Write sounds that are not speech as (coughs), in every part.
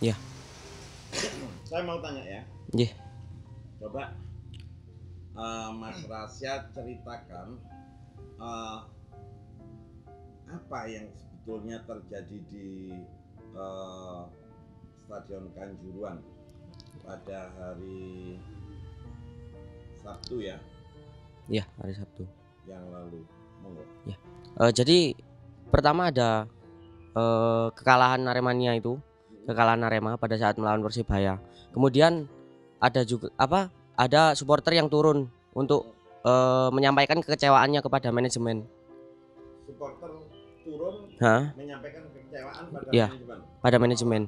Iya. Saya mau tanya ya. Iya. Coba eh, Mas Rasya ceritakan eh, apa yang sebetulnya terjadi di eh, Stadion Kanjuruan pada hari Sabtu ya Iya, hari Sabtu. yang lalu. Monggo. Eh, jadi pertama ada eh, kekalahan Aremania itu, kekalahan Arema pada saat melawan Persibaya. Kemudian ada juga apa? Ada supporter yang turun untuk eh, menyampaikan kekecewaannya kepada manajemen. Supporter turun Hah? menyampaikan kekecewaan pada Iya. manajemen. Pada manajemen.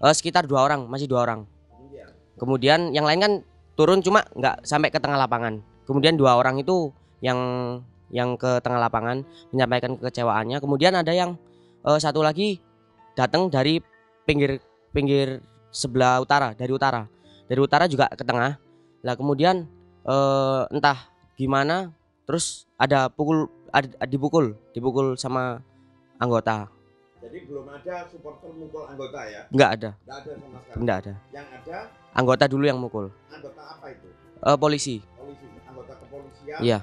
Eh, sekitar dua orang, masih dua orang. Kemudian Kemudian yang lain kan turun cuma nggak sampai ke tengah lapangan. Kemudian dua orang itu yang yang ke tengah lapangan menyampaikan kekecewaannya. Kemudian ada yang eh, satu lagi datang dari pinggir pinggir sebelah utara, dari utara. Dari utara juga ke tengah. Lah kemudian eh, entah gimana terus ada pukul ada, dipukul, dipukul sama anggota. jadi belum ada supporter mukul anggota ya? Nggak ada, Tidak ada sama sekali. nggak ada. Yang ada Anggota dulu yang mukul. anggota apa itu? Eh, polisi. Polisi, anggota kepolisian Iya,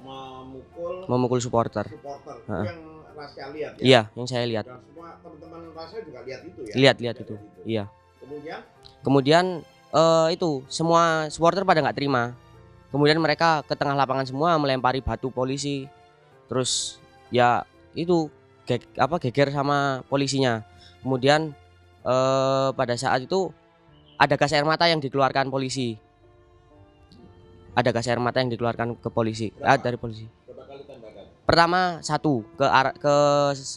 memukul memukul supporter. supporter. Itu Heeh. yang Rasya lihat ya? Iya, yang saya lihat. Dan semua teman-teman juga lihat itu ya? Lihat lihat itu. itu. Iya. Kemudian Kemudian eh itu semua supporter pada nggak terima. Kemudian mereka ke tengah lapangan semua melempari batu polisi. Terus ya itu ge- apa geger sama polisinya. Kemudian eh pada saat itu ada gas air mata yang dikeluarkan polisi. Ada gas air mata yang dikeluarkan ke polisi, ah, dari polisi. Pertama satu ke ke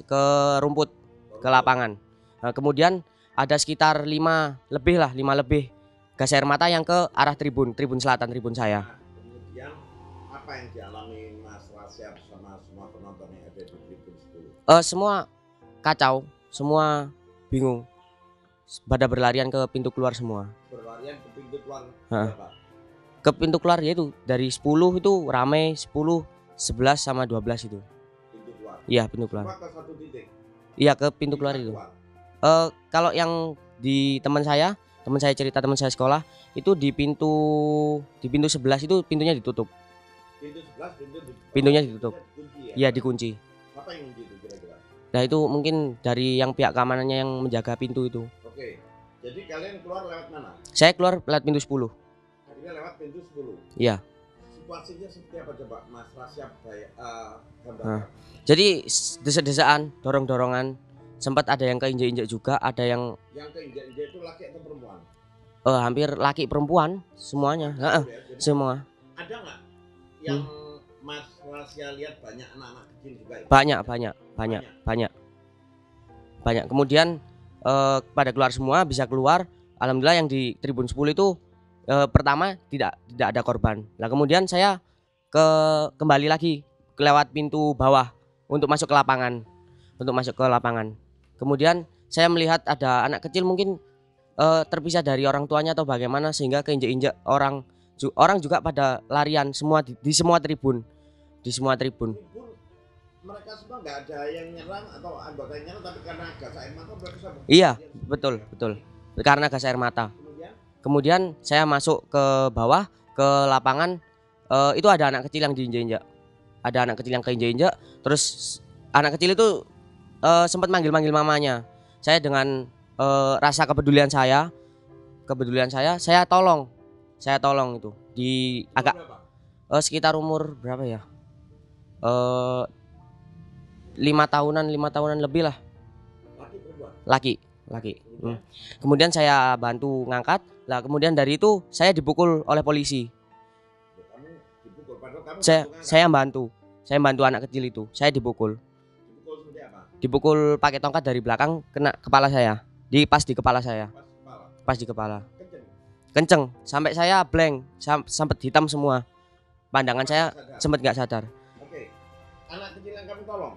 ke rumput ke lapangan. Nah, kemudian ada sekitar lima lebih lah, lima lebih gas air mata yang ke arah tribun, tribun selatan, tribun saya. Nah, kemudian apa yang dialami Mas Rasya bersama semua penonton yang ada di tribun 10? Eh semua kacau, semua bingung. Pada berlarian ke pintu keluar semua. Berlarian ke pintu keluar? Ke pintu keluar yaitu dari 10 itu rame 10, 11 sama 12 itu. Pintu keluar. Iya, pintu keluar. Semua ke satu titik. Iya, ke pintu keluar itu. Eh kalau yang di teman saya, teman saya cerita teman saya sekolah itu di pintu di pintu 11 itu pintunya ditutup. Pintu 11 pintu di, Pintunya ditutup. dikunci ya? Iya, dikunci. Apa yang kunci itu kira-kira? Nah, itu mungkin dari yang pihak keamanannya yang menjaga pintu itu. Oke. Jadi kalian keluar lewat mana? Saya keluar lewat pintu 10. Akhirnya lewat pintu 10. Iya. Situasinya seperti apa coba Mas bay- eh, Hah. gambarkan? Jadi desa-desaan, dorong-dorongan, sempat ada yang keinjek-injek juga, ada yang Yang keinjak-injak itu laki atau perempuan? eh, hampir laki perempuan semuanya. Heeh, Ya, jadi semua. ada nggak yang Hmm. Mas Rasya lihat banyak anak-anak kecil juga ya? Banyak, banyak, banyak, banyak. Banyak. Kemudian eh, pada keluar semua bisa keluar. Alhamdulillah yang di Tribun 10 itu eh, pertama tidak tidak ada korban. Nah, kemudian saya ke kembali lagi lewat pintu bawah untuk masuk ke lapangan. Untuk masuk ke lapangan. Kemudian saya melihat ada anak kecil mungkin eh, terpisah dari orang tuanya atau bagaimana sehingga keinjak-injak orang ju- orang juga pada larian semua di, di semua tribun. Di semua tribun. Tribun, mereka semua nggak ada yang nyerang atau anggota yang nyerang tapi karena gas air mata mereka bisa Iya, betul, betul. Karena gas air mata. Kemudian saya masuk ke bawah ke lapangan eh, itu ada anak kecil yang diinjak-injak. Ada anak kecil yang keinjak-injak. Terus anak kecil itu eh, sempat manggil-manggil mamanya. Saya dengan eh, rasa kepedulian saya, kepedulian saya, saya tolong, saya tolong itu di agak berapa? eh, sekitar umur berapa ya? Eh lima tahunan, lima tahunan lebih lah, Laki laki, laki. Hmm. Kemudian saya bantu ngangkat. Lah kemudian dari itu saya dipukul oleh polisi. kamu dipukul padahal kamu Saya saya bantu. Saya bantu anak kecil itu. Saya dipukul. dipukul apa? Dipukul pakai tongkat dari belakang kena kepala saya. Di pas di kepala saya. Pas kepala. Pas di kepala. Kenceng. Kenceng sampai saya blank, sam sampai hitam semua. Pandangan saya sempat nggak sadar. Oke. Anak kecil yang kamu tolong.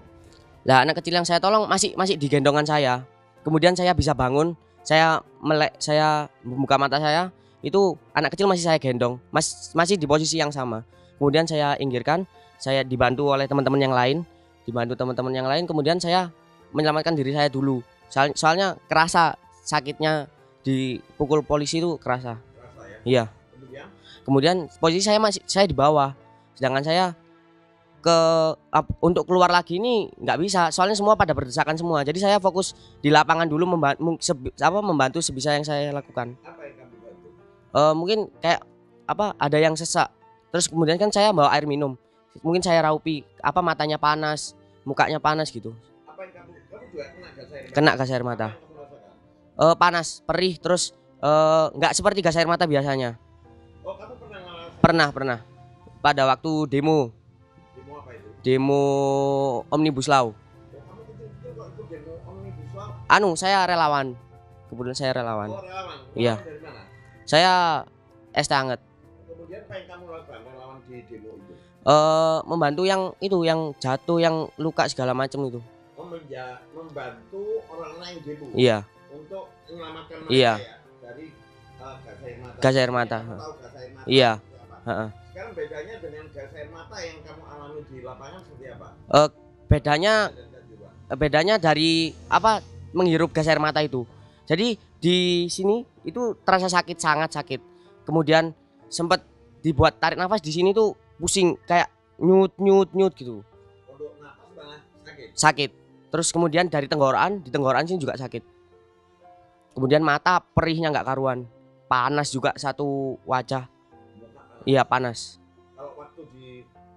Lah anak kecil yang saya tolong masih masih di gendongan saya. Kemudian saya bisa bangun, saya melek, saya membuka mata saya, itu anak kecil masih saya gendong, mas, masih di posisi yang sama. Kemudian saya inggirkan, saya dibantu oleh teman-teman yang lain, dibantu teman-teman yang lain. Kemudian saya menyelamatkan diri saya dulu. Soal- soalnya kerasa sakitnya dipukul polisi itu kerasa Kerasa ya. iya Kemudian kemudian posisi saya masih saya di bawah sedangkan saya ke untuk keluar lagi ini nggak bisa. Soalnya semua pada berdesakan semua. Jadi saya fokus di lapangan dulu membantu apa membantu sebisa yang saya lakukan. Apa yang kamu bantu? Eh, mungkin kayak apa ada yang sesak. Terus kemudian kan saya bawa air minum. Mungkin saya raupi apa matanya panas mukanya panas gitu. Apa yang kamu kamu juga kena gas air mata? kena gas air mata? Eh, panas perih terus eh, nggak seperti gas air mata biasanya. Oh kamu pernah pernah pernah. Pada waktu demo demo omnibus law anu saya relawan kebetulan saya relawan Oh relawan. Iya. Saya es teh anget Kemudian apa yang kamu lakukan relawan di demo itu? eh membantu yang itu yang jatuh yang luka segala macam itu Oh, membantu orang lain demo iya untuk menyelamatkan mereka Iya. ya dari uh, gas air mata. Gas air mata. Gas air mata? Iya. Heeh. Sekarang bedanya dengan gas air mata yang kamu alami di lapangan seperti apa? bedanya dan juga. bedanya dari apa menghirup gas air mata itu jadi di sini itu terasa sakit sangat sakit kemudian sempat dibuat tarik nafas di sini tuh pusing kayak nyut nyut nyut gitu Untuk malah sakit. sakit terus kemudian dari tenggorokan di tenggorokan sini juga sakit kemudian mata perihnya nggak karuan panas juga satu wajah. Iya panas Kalau waktu di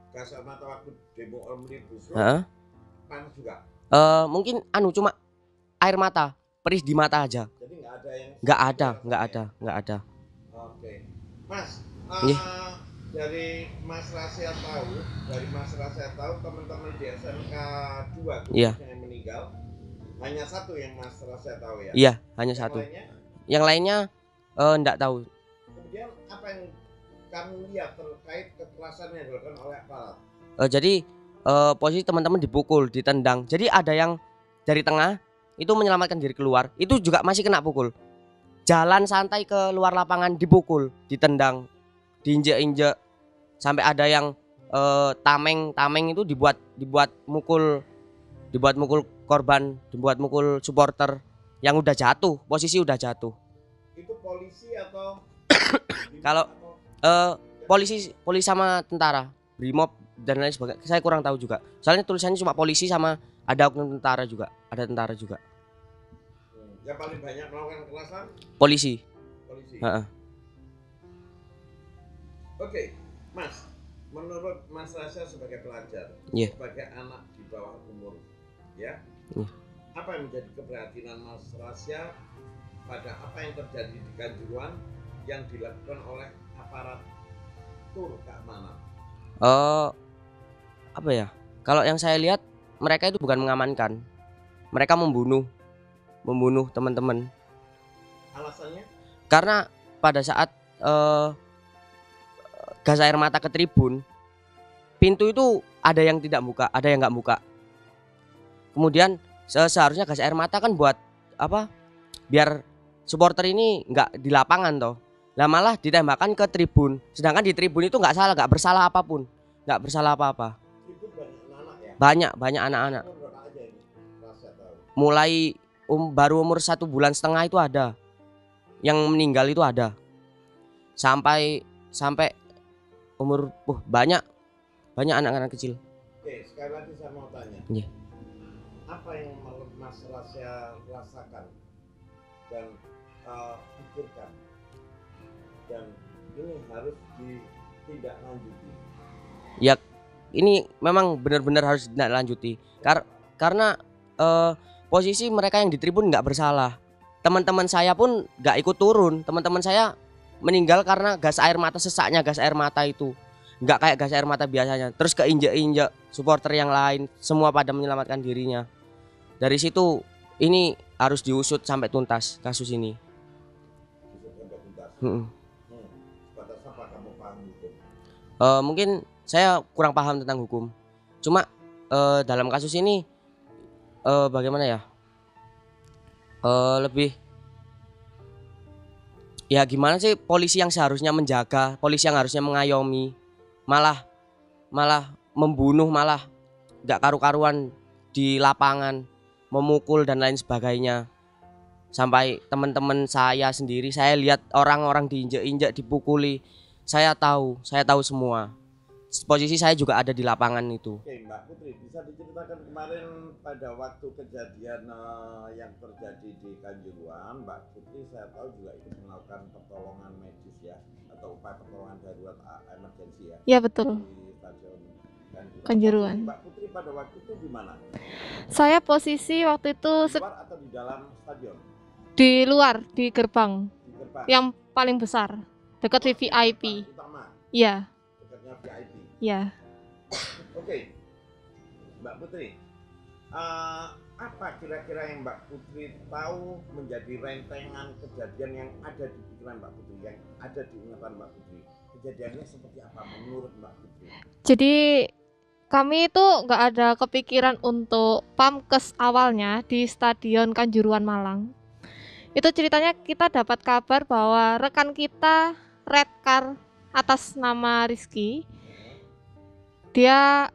gas air mata waktu demo omnibus law Heeh. panas juga. Eh, mungkin anu cuma air mata perih di mata aja Jadi nggak ada yang nggak ada nggak ada nggak ada Oke, Mas. uh, Iya. Dari Mas Rasya tahu, dari Mas Rasya tahu teman-teman di SMK 2 Iya. yang meninggal hanya satu yang Mas Rasya tahu ya. iya hanya Yang satu lainnya, yang lainnya eh nggak tahu kemudian apa yang kamu lihat terkait kekerasan yang dilakukan oleh aparat? Eh, jadi eh, posisi teman-teman dipukul ditendang. Jadi ada yang dari tengah itu menyelamatkan diri keluar itu juga masih kena pukul. Jalan santai ke luar lapangan dipukul ditendang diinjek-injek. Sampai ada yang eh, tameng tameng itu dibuat dibuat mukul dibuat mukul korban dibuat mukul supporter. Yang udah jatuh posisi udah jatuh. Itu polisi atau (coughs) Kalau- eh polisi polisi sama tentara. Brimob dan lain sebagainya. Saya kurang tahu juga. Soalnya tulisannya cuma polisi sama ada oknum tentara juga. Ada tentara juga. Yang paling banyak melakukan kekerasan? Polisi. Polisi. Heeh. Oke, Mas, menurut Mas Rasya sebagai pelajar, Iya. sebagai anak di bawah umur, ya, Iya. apa yang menjadi keprihatinan Mas Rasya pada apa yang terjadi di Kanjuruan yang dilakukan oleh aparat tur keamanan? eh apa ya? Kalau yang saya lihat mereka itu bukan mengamankan. Mereka membunuh membunuh teman-teman. Alasannya? karena pada saat eh gas air mata ke tribun pintu itu ada yang tidak buka ada yang nggak buka. Kemudian se- seharusnya gas air mata kan buat apa? Biar supporter ini nggak di lapangan toh lah malah ditembakkan ke tribun. Sedangkan di tribun itu nggak salah nggak bersalah apa pun. Nggak bersalah apa-apa. Banyak ya. banyak anak-anak. Mulai um, baru umur satu bulan setengah itu ada. Yang meninggal itu ada. Sampai sampai umur uh, banyak banyak anak-anak kecil. Oke, sekali lagi saya mau tanya. Iya. Apa yang Mas Rasya rasakan dan uh, pikirkan dan ini harus ditindaklanjuti. ini memang benar-benar harus ditindaklanjuti. Kar karena eh, posisi mereka yang di tribun nggak bersalah. Teman-teman saya pun nggak ikut turun. Teman-teman saya meninggal karena gas air mata sesaknya gas air mata itu. Nggak kayak gas air mata biasanya. Terus keinjek-injek supporter yang lain semua pada menyelamatkan dirinya. Dari situ ini harus diusut sampai tuntas kasus ini. Hmm. Eh, mungkin saya kurang paham tentang hukum. Cuma eh, dalam kasus ini eh, bagaimana ya? Eh, lebih ya gimana sih polisi yang seharusnya menjaga polisi yang harusnya mengayomi malah malah membunuh malah nggak karu-karuan di lapangan memukul dan lain sebagainya. Sampai teman-teman saya sendiri saya lihat orang-orang diinjak-injak dipukuli saya tahu saya tahu semua posisi saya juga ada di lapangan itu Oke Mbak Putri, bisa diceritakan kemarin pada waktu kejadian eh, yang terjadi di Kanjuruan, Mbak Putri saya tahu juga ikut melakukan pertolongan medis ya atau upaya pertolongan darurat ah, emergensi ya Ya betul. di stadion Kanjuruan. Kanjuruan. Mbak Putri pada waktu itu di mana? Saya posisi waktu itu Di se- luar atau di dalam stadion? di luar di gerbang Di gerbang. yang paling besar dekat. Gerbang Utama, Iya, dekatnya VIP. iya. Oke, Mbak Putri, eh, apa kira-kira yang Mbak Putri tahu menjadi rentengan kejadian yang ada di pikiran Mbak Putri, yang ada di ingatan Mbak Putri? Kejadiannya seperti apa menurut Mbak Putri? Jadi kami itu nggak ada kepikiran untuk pamkes awalnya di Stadion Kanjuruan Malang. Itu ceritanya kita dapat kabar bahwa rekan kita red car atas nama Rizky dia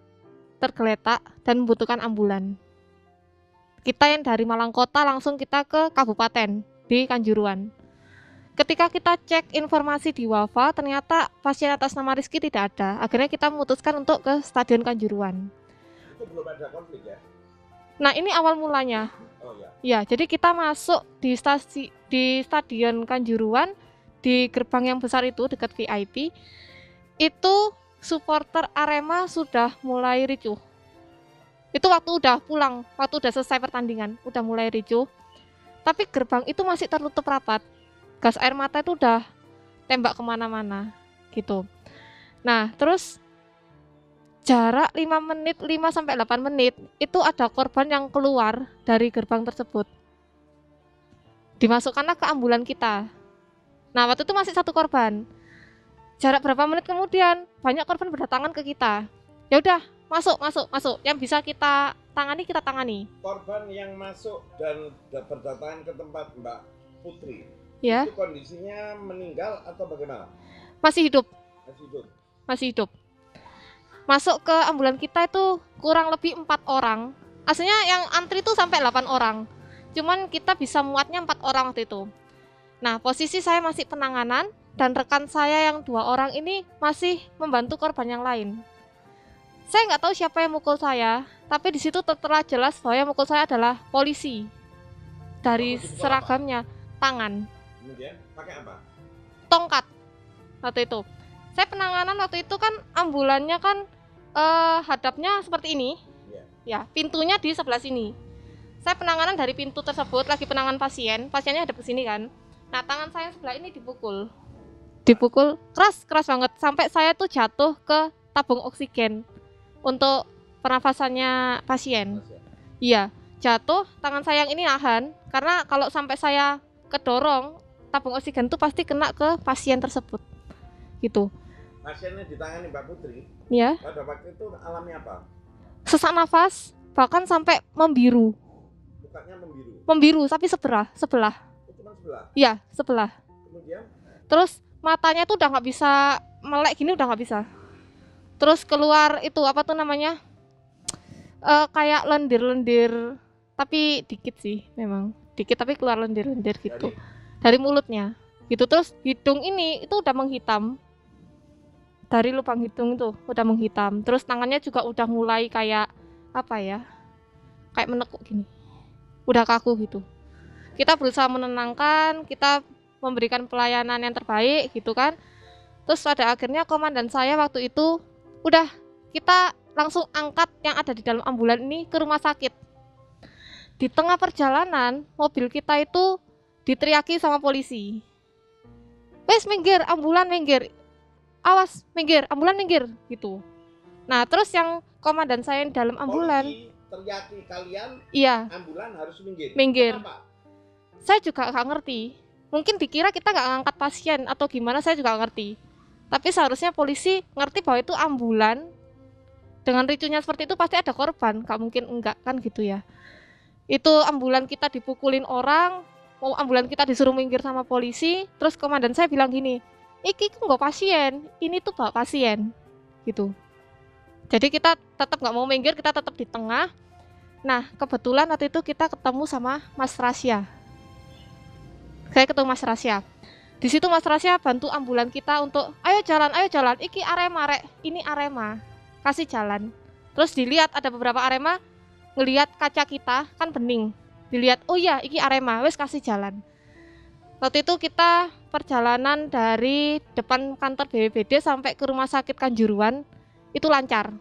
tergeletak dan membutuhkan ambulan. Kita yang dari Malang Kota langsung kita ke kabupaten di Kanjuruan. Ketika kita cek informasi di Wafa, ternyata pasien atas nama Rizky tidak ada. Akhirnya kita memutuskan untuk ke Stadion Kanjuruan. Itu belum ada konflik ya? Nah, ini awal mulanya. Oh ya, Ya, jadi kita masuk di stasi di Stadion Kanjuruan di gerbang yang besar itu dekat VIP. Itu supporter Arema sudah mulai ricuh. Itu waktu udah pulang, waktu udah selesai pertandingan, udah mulai ricuh. Tapi gerbang itu masih tertutup rapat. Gas air mata itu udah tembak ke mana-mana, gitu. Nah, terus jarak 5 menit, 5 sampai 8 menit itu ada korban yang keluar dari gerbang tersebut. Dimasukkanlah ke ambulan kita. Nah, waktu itu masih satu korban. Jarak berapa menit kemudian banyak korban berdatangan ke kita. Ya udah, masuk, masuk, masuk. Yang bisa kita tangani kita tangani. korban yang masuk dan da- berdatangan ke tempat Mbak Putri, Ya, itu kondisinya meninggal atau bagaimana? masih hidup, Masih hidup. masih hidup. Masuk ke ambulan kita itu kurang lebih empat orang. Aslinya yang antri itu sampai 8 orang. Cuman kita bisa muatnya empat orang waktu itu. Nah, posisi saya masih penanganan dan rekan saya yang dua orang ini masih membantu korban yang lain. Saya nggak tahu siapa yang mukul saya, tapi di situ tertera jelas bahwa yang mukul saya adalah polisi. Dari mukul apa? seragamnya, tangan, Kemudian pakai apa? tongkat waktu itu. Saya penanganan waktu itu kan ambulannya kan eh, hadapnya seperti ini. Iya. Ya, pintunya di sebelah sini. Saya penanganan dari pintu tersebut lagi penanganan pasien, pasiennya ada ke sini kan. Nah, tangan saya yang sebelah ini dipukul. Dipukul keras, keras banget sampai saya tuh jatuh ke tabung oksigen untuk pernafasannya pasien. Ya? Iya, jatuh, tangan saya yang ini nahan karena kalau sampai saya kedorong tabung oksigen itu pasti kena ke pasien tersebut. Gitu. Pasiennya ditangani Mbak Putri, Ya, pada waktu itu alami apa? sesak nafas bahkan sampai membiru. Mukanya membiru. Membiru tapi sebelah, sebelah. Sebelah. Iya, sebelah. Kemudian Terus matanya tuh udah nggak bisa melek gini udah nggak bisa. Terus keluar itu apa tuh namanya? Eh kayak lendir-lendir tapi dikit sih memang. Dikit tapi keluar lendir-lendir gitu. dari dari mulutnya gitu terus hidung ini itu udah menghitam dari lubang hidung itu udah menghitam terus tangannya juga udah mulai kayak apa ya kayak menekuk gini udah kaku gitu kita berusaha menenangkan kita memberikan pelayanan yang terbaik gitu kan terus pada akhirnya komandan saya waktu itu udah kita langsung angkat yang ada di dalam ambulan ini ke rumah sakit di tengah perjalanan mobil kita itu diteriaki sama polisi. Wes minggir, ambulan minggir. Awas, minggir, ambulan minggir gitu. Nah, terus yang komandan saya yang dalam ambulan, polisi teriaki kalian, iya, ambulan harus minggir. Minggir. Kenapa? Saya juga nggak ngerti. Mungkin dikira kita nggak ngangkat pasien atau gimana, saya juga ngerti. Tapi seharusnya polisi ngerti bahwa itu ambulan. Dengan ricunya seperti itu pasti ada korban, nggak mungkin enggak kan gitu ya. Itu ambulan kita dipukulin orang, mau ambulan kita disuruh minggir sama polisi, terus komandan saya bilang gini, iki nggak pasien, ini tuh bawa pasien, gitu. Jadi kita tetap nggak mau minggir, kita tetap di tengah. Nah kebetulan waktu itu kita ketemu sama Mas Rasya. Saya ketemu Mas Rasya di situ Mas Rasya bantu ambulan kita untuk ayo jalan ayo jalan. Iki Arema rek. Ini Arema. Kasih jalan. Terus dilihat ada beberapa Arema ngelihat kaca kita kan bening. Dilihat oh iya iki Arema. Wes kasih jalan. Waktu itu kita perjalanan dari depan kantor BPBD sampai ke rumah sakit Kanjuruan itu lancar.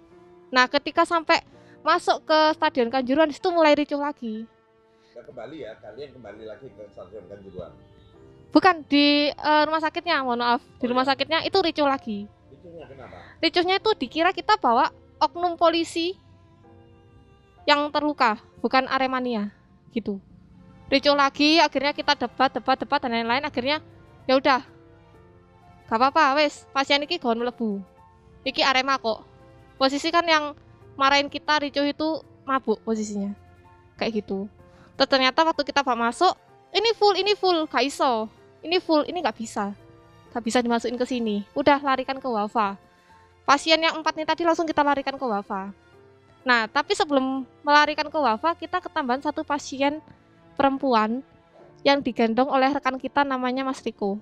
Nah ketika sampai masuk ke stadion Kanjuruan di situ mulai ricuh lagi Nggak kembali ya, kalian kembali lagi ke stadion Kanjuruhan. bukan di eh, rumah sakitnya mohon maaf di Oh, rumah iya. sakitnya itu ricuh lagi Itunya kenapa? ricuhnya itu dikira kita bawa oknum polisi yang terluka, bukan Aremania gitu. Ricuh lagi, akhirnya kita debat, debat, debat dan lain-lain. Akhirnya ya udah, gak apa-apa, wes pasien iki gon melebu. Iki Arema kok. Posisi kan yang marahin kita ricuh itu mabuk posisinya, kayak gitu. Terus ternyata waktu kita pak masuk, ini full, ini full, gak iso. Ini full, ini gak bisa, gak bisa dimasukin ke sini. Udah larikan ke Wafa pasien yang empat ini tadi langsung kita larikan ke Wafa. Nah, tapi sebelum melarikan ke Wafa, kita ketambahan satu pasien perempuan yang digendong oleh rekan kita namanya Mas Riko.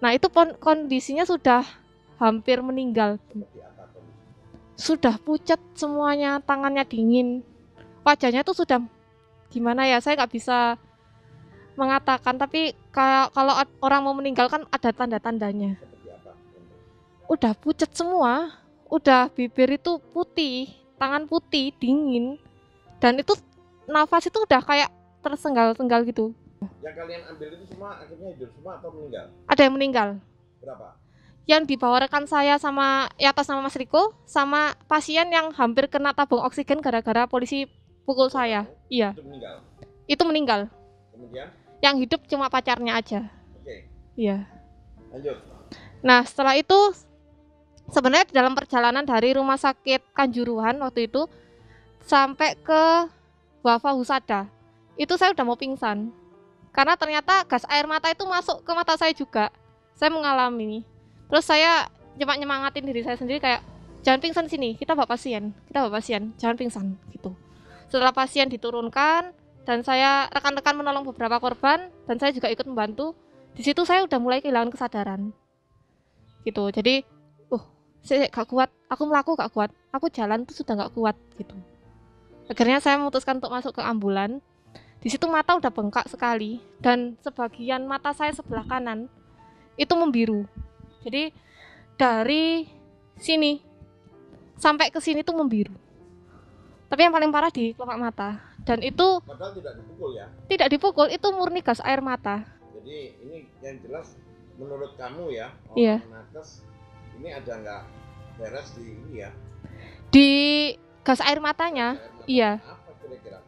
Nah, itu kondisinya sudah hampir meninggal. Sudah pucat semuanya, tangannya dingin. Wajahnya tuh sudah gimana ya, saya nggak bisa mengatakan, tapi kalau orang mau meninggal kan ada tanda-tandanya udah pucat semua, udah bibir itu putih, tangan putih, dingin, dan itu nafas itu udah kayak tersenggal-senggal gitu. Yang kalian ambil itu semua akhirnya hidup semua atau meninggal? Ada yang meninggal. Berapa? Yang dibawa rekan saya sama ya atas nama Mas Riko, sama pasien yang hampir kena tabung oksigen gara-gara polisi pukul saya. Iya, Itu meninggal. itu meninggal. Kemudian, Yang hidup cuma pacarnya aja. oke, Iya. lanjut. Nah, setelah itu sebenarnya di dalam perjalanan dari rumah sakit Kanjuruhan waktu itu sampai ke Wafa Husada, itu saya udah mau pingsan. Karena ternyata gas air mata itu masuk ke mata saya juga. Saya mengalami. Terus saya cuma nyemangatin diri saya sendiri kayak jangan pingsan sini, kita bawa pasien, kita bawa pasien, jangan pingsan gitu. Setelah pasien diturunkan dan saya rekan-rekan menolong beberapa korban dan saya juga ikut membantu. Di situ saya udah mulai kehilangan kesadaran. Gitu. Jadi uh saya gak kuat aku melaku gak kuat aku jalan tuh sudah gak kuat gitu. Akhirnya saya memutuskan untuk masuk ke ambulan. Di situ mata udah bengkak sekali dan sebagian mata saya sebelah kanan itu membiru. Jadi dari sini sampai ke sini tuh membiru tapi yang paling parah di kelopak mata dan itu Padahal tidak dipukul ya. tidak dipukul itu murni gas air mata Jadi ini yang jelas menurut kamu ya, orang Iya. nakes ini ada nggak beres di ini ya? di gas air matanya Air mata. iya. Apa kira-kira?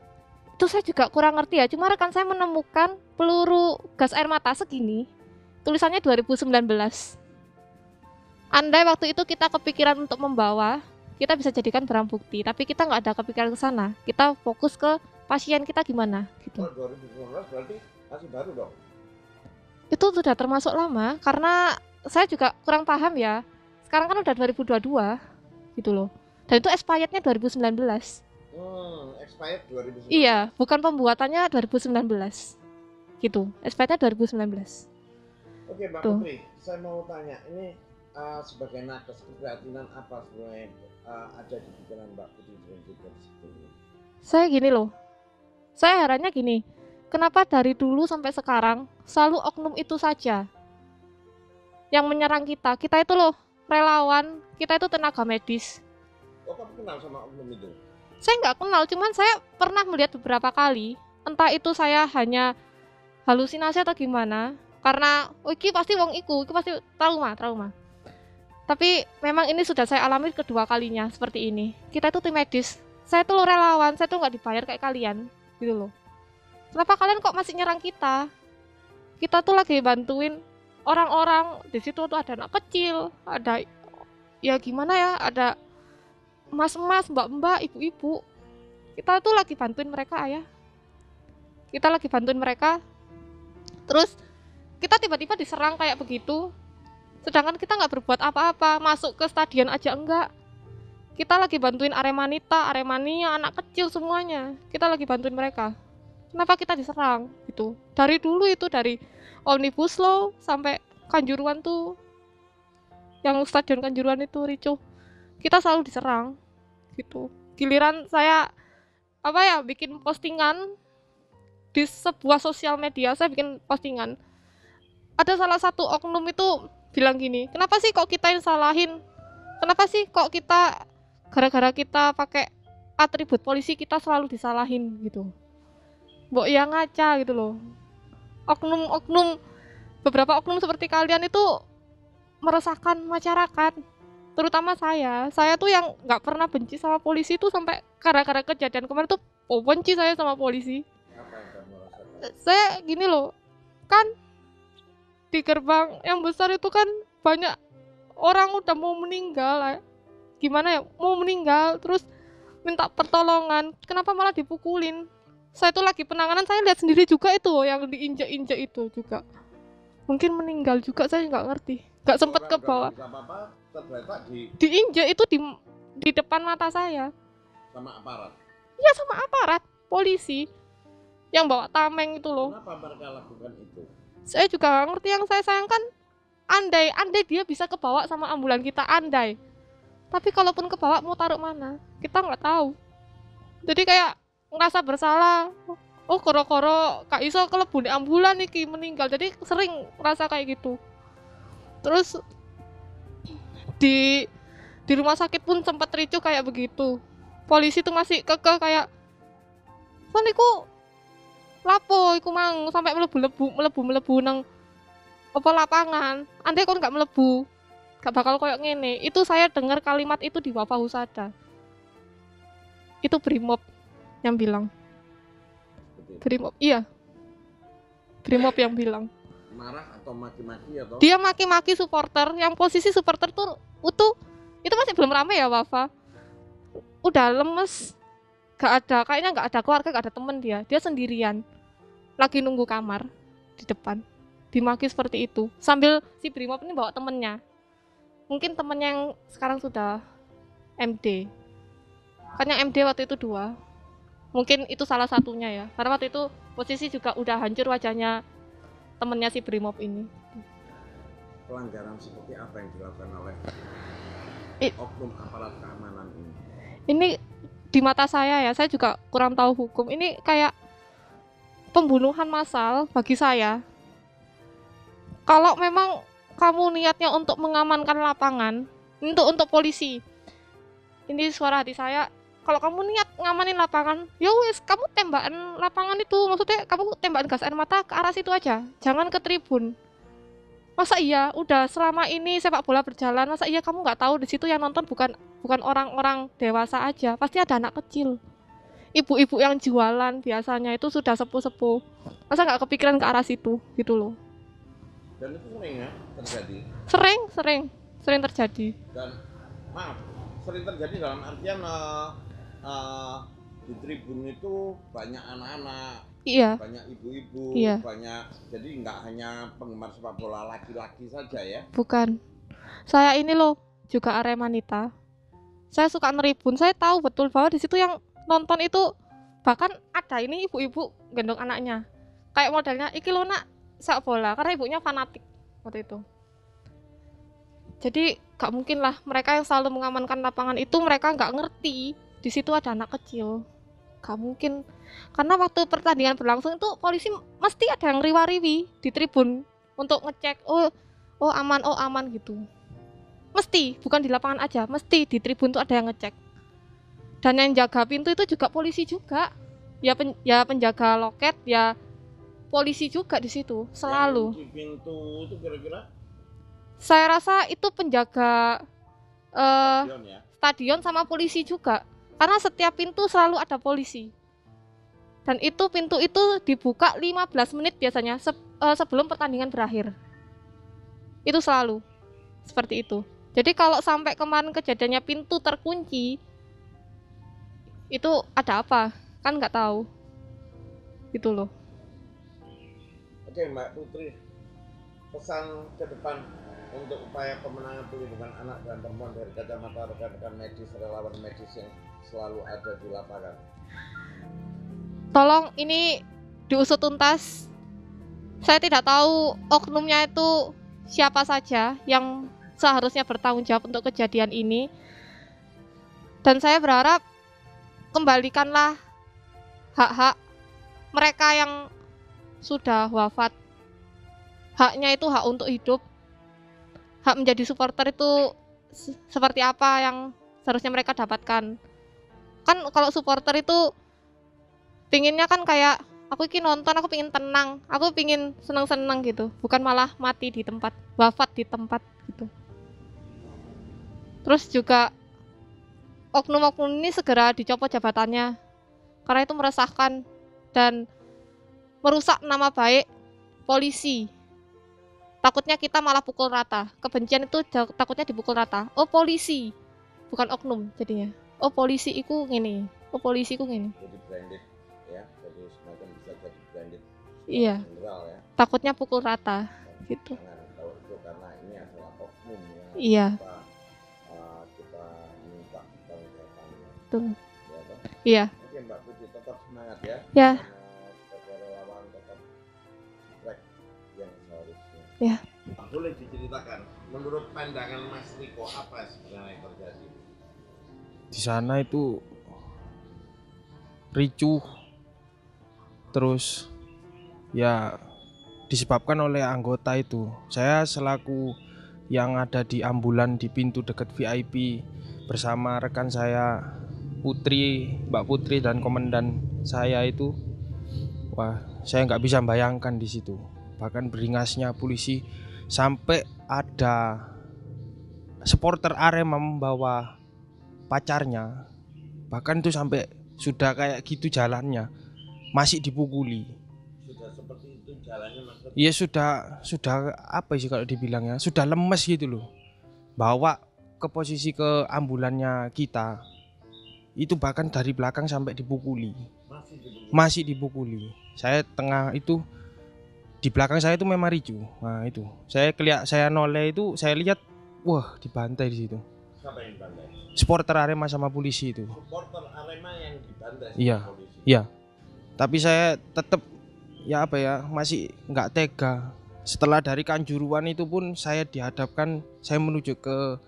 itu saya juga kurang ngerti ya cuma rekan saya menemukan peluru gas air mata segini tulisannya 2019 andai waktu itu kita kepikiran untuk membawa kita bisa jadikan barang bukti tapi kita nggak ada kepikiran ke sana. Kita fokus ke pasien kita gimana gitu. Oh 2019 berarti masih baru dong. itu sudah termasuk lama karena saya juga kurang paham ya. Sekarang kan udah 2022 gitu loh. Dan itu expirednya 2019 Hmm, expired 2019. iya bukan pembuatannya 2019 gitu expirednya 2019 Oke Mbak Tuh. Putri, saya mau tanya ini uh, sebagai nakes keprihatinan apa sebenarnya uh, ada di pikiran Mbak Putri dengan saya gini loh. Saya herannya gini kenapa dari dulu sampai sekarang selalu oknum itu saja yang menyerang kita? Kita itu loh relawan kita itu tenaga medis. Oh kamu kenal sama oknum itu? saya nggak kenal cuman saya pernah melihat beberapa kali. Entah itu saya hanya halusinasi atau gimana karena oh, iki pasti wong iku iki pasti trauma trauma tapi memang ini sudah saya alami kedua kalinya seperti ini kita itu tim medis saya tuh lo relawan saya tuh nggak dibayar kayak kalian gitu loh kenapa kalian kok masih nyerang kita kita tuh lagi bantuin orang-orang di situ tuh ada anak kecil ada ya gimana ya ada mas-mas, mbak-mbak, ibu-ibu. Kita tuh lagi bantuin mereka, ayah. Kita lagi bantuin mereka. Terus kita tiba-tiba diserang kayak begitu. Sedangkan kita nggak berbuat apa-apa, masuk ke stadion aja enggak. Kita lagi bantuin Aremanita, Aremania, anak kecil semuanya. Kita lagi bantuin mereka. Kenapa kita diserang gitu? Dari dulu itu dari omnibus law sampai kanjuruan tuh yang stadion kanjuruan itu ricuh kita selalu diserang gitu giliran saya apa ya bikin postingan di sebuah sosial media saya bikin postingan ada salah satu oknum itu bilang gini kenapa sih kok kita yang salahin? Kenapa sih kok kita gara-gara kita pakai atribut polisi kita selalu disalahin? Gitu. Mbok ya ngaca gitu loh. Oknum-oknum beberapa oknum seperti kalian itu meresahkan masyarakat terutama saya. Saya tuh yang nggak pernah benci sama polisi tuh sampai gara-gara kejadian kemarin tuh oh benci saya sama polisi. Yang saya gini loh kan di gerbang yang besar itu kan banyak orang udah mau meninggal lah. gimana ya? Mau meninggal terus minta pertolongan. Kenapa malah dipukulin? Saya tuh lagi penanganan saya lihat sendiri juga itu yang diinjak-injak itu juga. Mungkin meninggal juga saya nggak ngerti. Nggak sempet ke bawah. di diinjak itu di di depan mata saya. Sama aparat. ya sama aparat polisi. Yang bawa tameng itu loh. Kenapa mereka lakukan itu? Saya juga nggak ngerti yang saya sayangkan. Andai andai dia bisa kebawa sama ambulan kita andai. Tapi kalaupun kebawa mau taruh mana? Kita nggak tahu. Jadi kayak ngerasa bersalah. Oh koro-koro kak iso kelebu di ambulan iki meninggal. Jadi sering ngerasa kayak gitu. Terus di di rumah sakit pun sempat ricuh kayak begitu. Polisi tuh masih kekeh kayak kan iku mang sampai melebu-lebu melebu-melebu nang apa lapangan. Andai kon nggak melebu gak bakal koyok ngene. Itu saya dengar kalimat itu di Wafa Husada. Itu Brimob yang bilang. Brimob iya. Brimob yang bilang. Marah atau maki-maki atau? Dia maki-maki supporter. Yang posisi supporter tuh utuh itu masih belum ramai ya Wafa udah lemes. Gak ada kayaknya nggak ada keluarga gak ada temen dia. Dia sendirian lagi nunggu kamar di depan. Dimaki seperti itu. Sambil si Brimob ini bawa temennya. Mungkin temennya yang sekarang sudah MD kan yang MD waktu itu dua. Mungkin itu salah satunya ya. Karena waktu itu posisi juga udah hancur wajahnya temennya si Brimob ini. Pelanggaran seperti apa yang dilakukan oleh I- oknum aparat keamanan ini? ini di mata saya ya saya juga kurang tahu hukum. Ini kayak pembunuhan massal bagi saya. Kalau memang kamu niatnya untuk mengamankan lapangan untuk untuk polisi ini suara hati saya kalau kamu niat ngamanin lapangan ya wes kamu tembakan lapangan itu maksudnya kamu tembakan gas air mata ke arah situ aja jangan ke tribun. Masa iya udah selama ini sepak bola berjalan masa iya kamu nggak tahu di situ yang nonton bukan bukan orang-orang dewasa aja pasti ada anak kecil ibu-ibu yang jualan biasanya itu sudah sepuh-sepuh. Masa nggak kepikiran ke arah situ? Gitu loh. Dan itu sering ya terjadi. sering sering. Sering terjadi. Dan maaf, sering terjadi dalam artian eh, eh, di tribun itu banyak anak-anak, iya. banyak ibu-ibu, Iya. banyak jadi nggak hanya penggemar sepak bola laki-laki saja ya. bukan. Saya ini loh juga Aremanita saya suka neribun. Saya tahu betul bahwa di situ yang nonton itu bahkan ada ini ibu-ibu gendong anaknya. Kayak modelnya iki lo nak sepak bola karena ibunya fanatik waktu itu. Jadi gak mungkin lah mereka yang selalu mengamankan lapangan itu mereka nggak ngerti di situ ada anak kecil. Gak mungkin. Karena waktu pertandingan berlangsung itu polisi mesti ada yang riwa-riwi di tribun untuk ngecek oh oh aman oh aman gitu. Mesti bukan di lapangan aja mesti di tribun tuh ada yang ngecek dan yang jaga pintu itu juga polisi juga. Ya pen- ya penjaga loket ya polisi juga di situ selalu. Yang di pintu itu kira-kira? Saya rasa itu penjaga eh stadion ya. stadion sama polisi juga. Karena setiap pintu selalu ada polisi. Dan itu pintu itu dibuka 15 menit biasanya se- eh, sebelum pertandingan berakhir. Itu selalu seperti itu. Jadi kalau sampai kemarin kejadiannya pintu terkunci itu ada apa? Kan nggak tahu. Gitu loh. Oke Mbak Putri, pesan ke depan untuk upaya pemenangan perlindungan anak dan perempuan dari kacamata rekan-rekan medis, relawan medis yang selalu ada di lapangan. tolong ini diusut tuntas. Saya tidak tahu oknumnya itu siapa saja yang seharusnya bertanggung jawab untuk kejadian ini. Dan saya berharap kembalikanlah hak-hak mereka yang sudah wafat. Haknya itu hak untuk hidup. Hak menjadi supporter itu se- seperti apa yang seharusnya mereka dapatkan. Kan kalau supporter itu pinginnya kan kayak aku iki nonton aku pingin tenang aku pingin seneng-seneng gitu bukan malah mati di tempat wafat di tempat gitu terus juga oknum-oknum ini segera dicopot jabatannya karena itu meresahkan dan merusak nama baik polisi. Takutnya kita malah pukul rata. Kebencian itu takutnya dipukul rata. Oh polisi. Bukan oknum jadinya. Oh polisi iku gini oh polisi iku gini Jadi branded ya, jadi semacam bisa jadi branded. Iya. general ya. takutnya pukul rata gitu. Jangan kalau itu karena ini adalah oknum ya. Iya. Kita, Betul. Ya, toh? iya Oke Mbak Putri tetap semangat ya. Ya. Karena sebagai relawan tetap track yang seharusnya. Ya. Boleh diceritakan menurut pandangan Mas Riko apa sebenarnya yang terjadi? di sana itu ricuh terus ya disebabkan oleh anggota itu saya selaku yang ada di ambulan di pintu dekat VIP bersama rekan saya Putri Mbak Putri dan komandan saya itu wah saya nggak bisa bayangkan di situ. Bahkan beringasnya polisi sampai ada supporter Arema membawa pacarnya bahkan itu sampai sudah kayak gitu jalannya masih dipukuli. Sudah seperti itu jalannya Mas? Riko? ya sudah sudah apa sih kalau dibilangnya sudah lemes gitu loh. Bawa ke posisi ke ambulannya kita itu bahkan dari belakang sampai dipukuli Masih di masih dipukuli saya tengah itu di belakang saya itu memang ricu nah itu saya kelihat saya noleh itu saya lihat wah dibantai di situ Siapa yang dibantai? supporter Arema sama polisi itu Supporter Arema yang dibantai sama Iya. polisi. Iya. tapi saya tetap ya apa ya masih nggak tega setelah dari kanjuruan itu pun saya dihadapkan saya menuju ke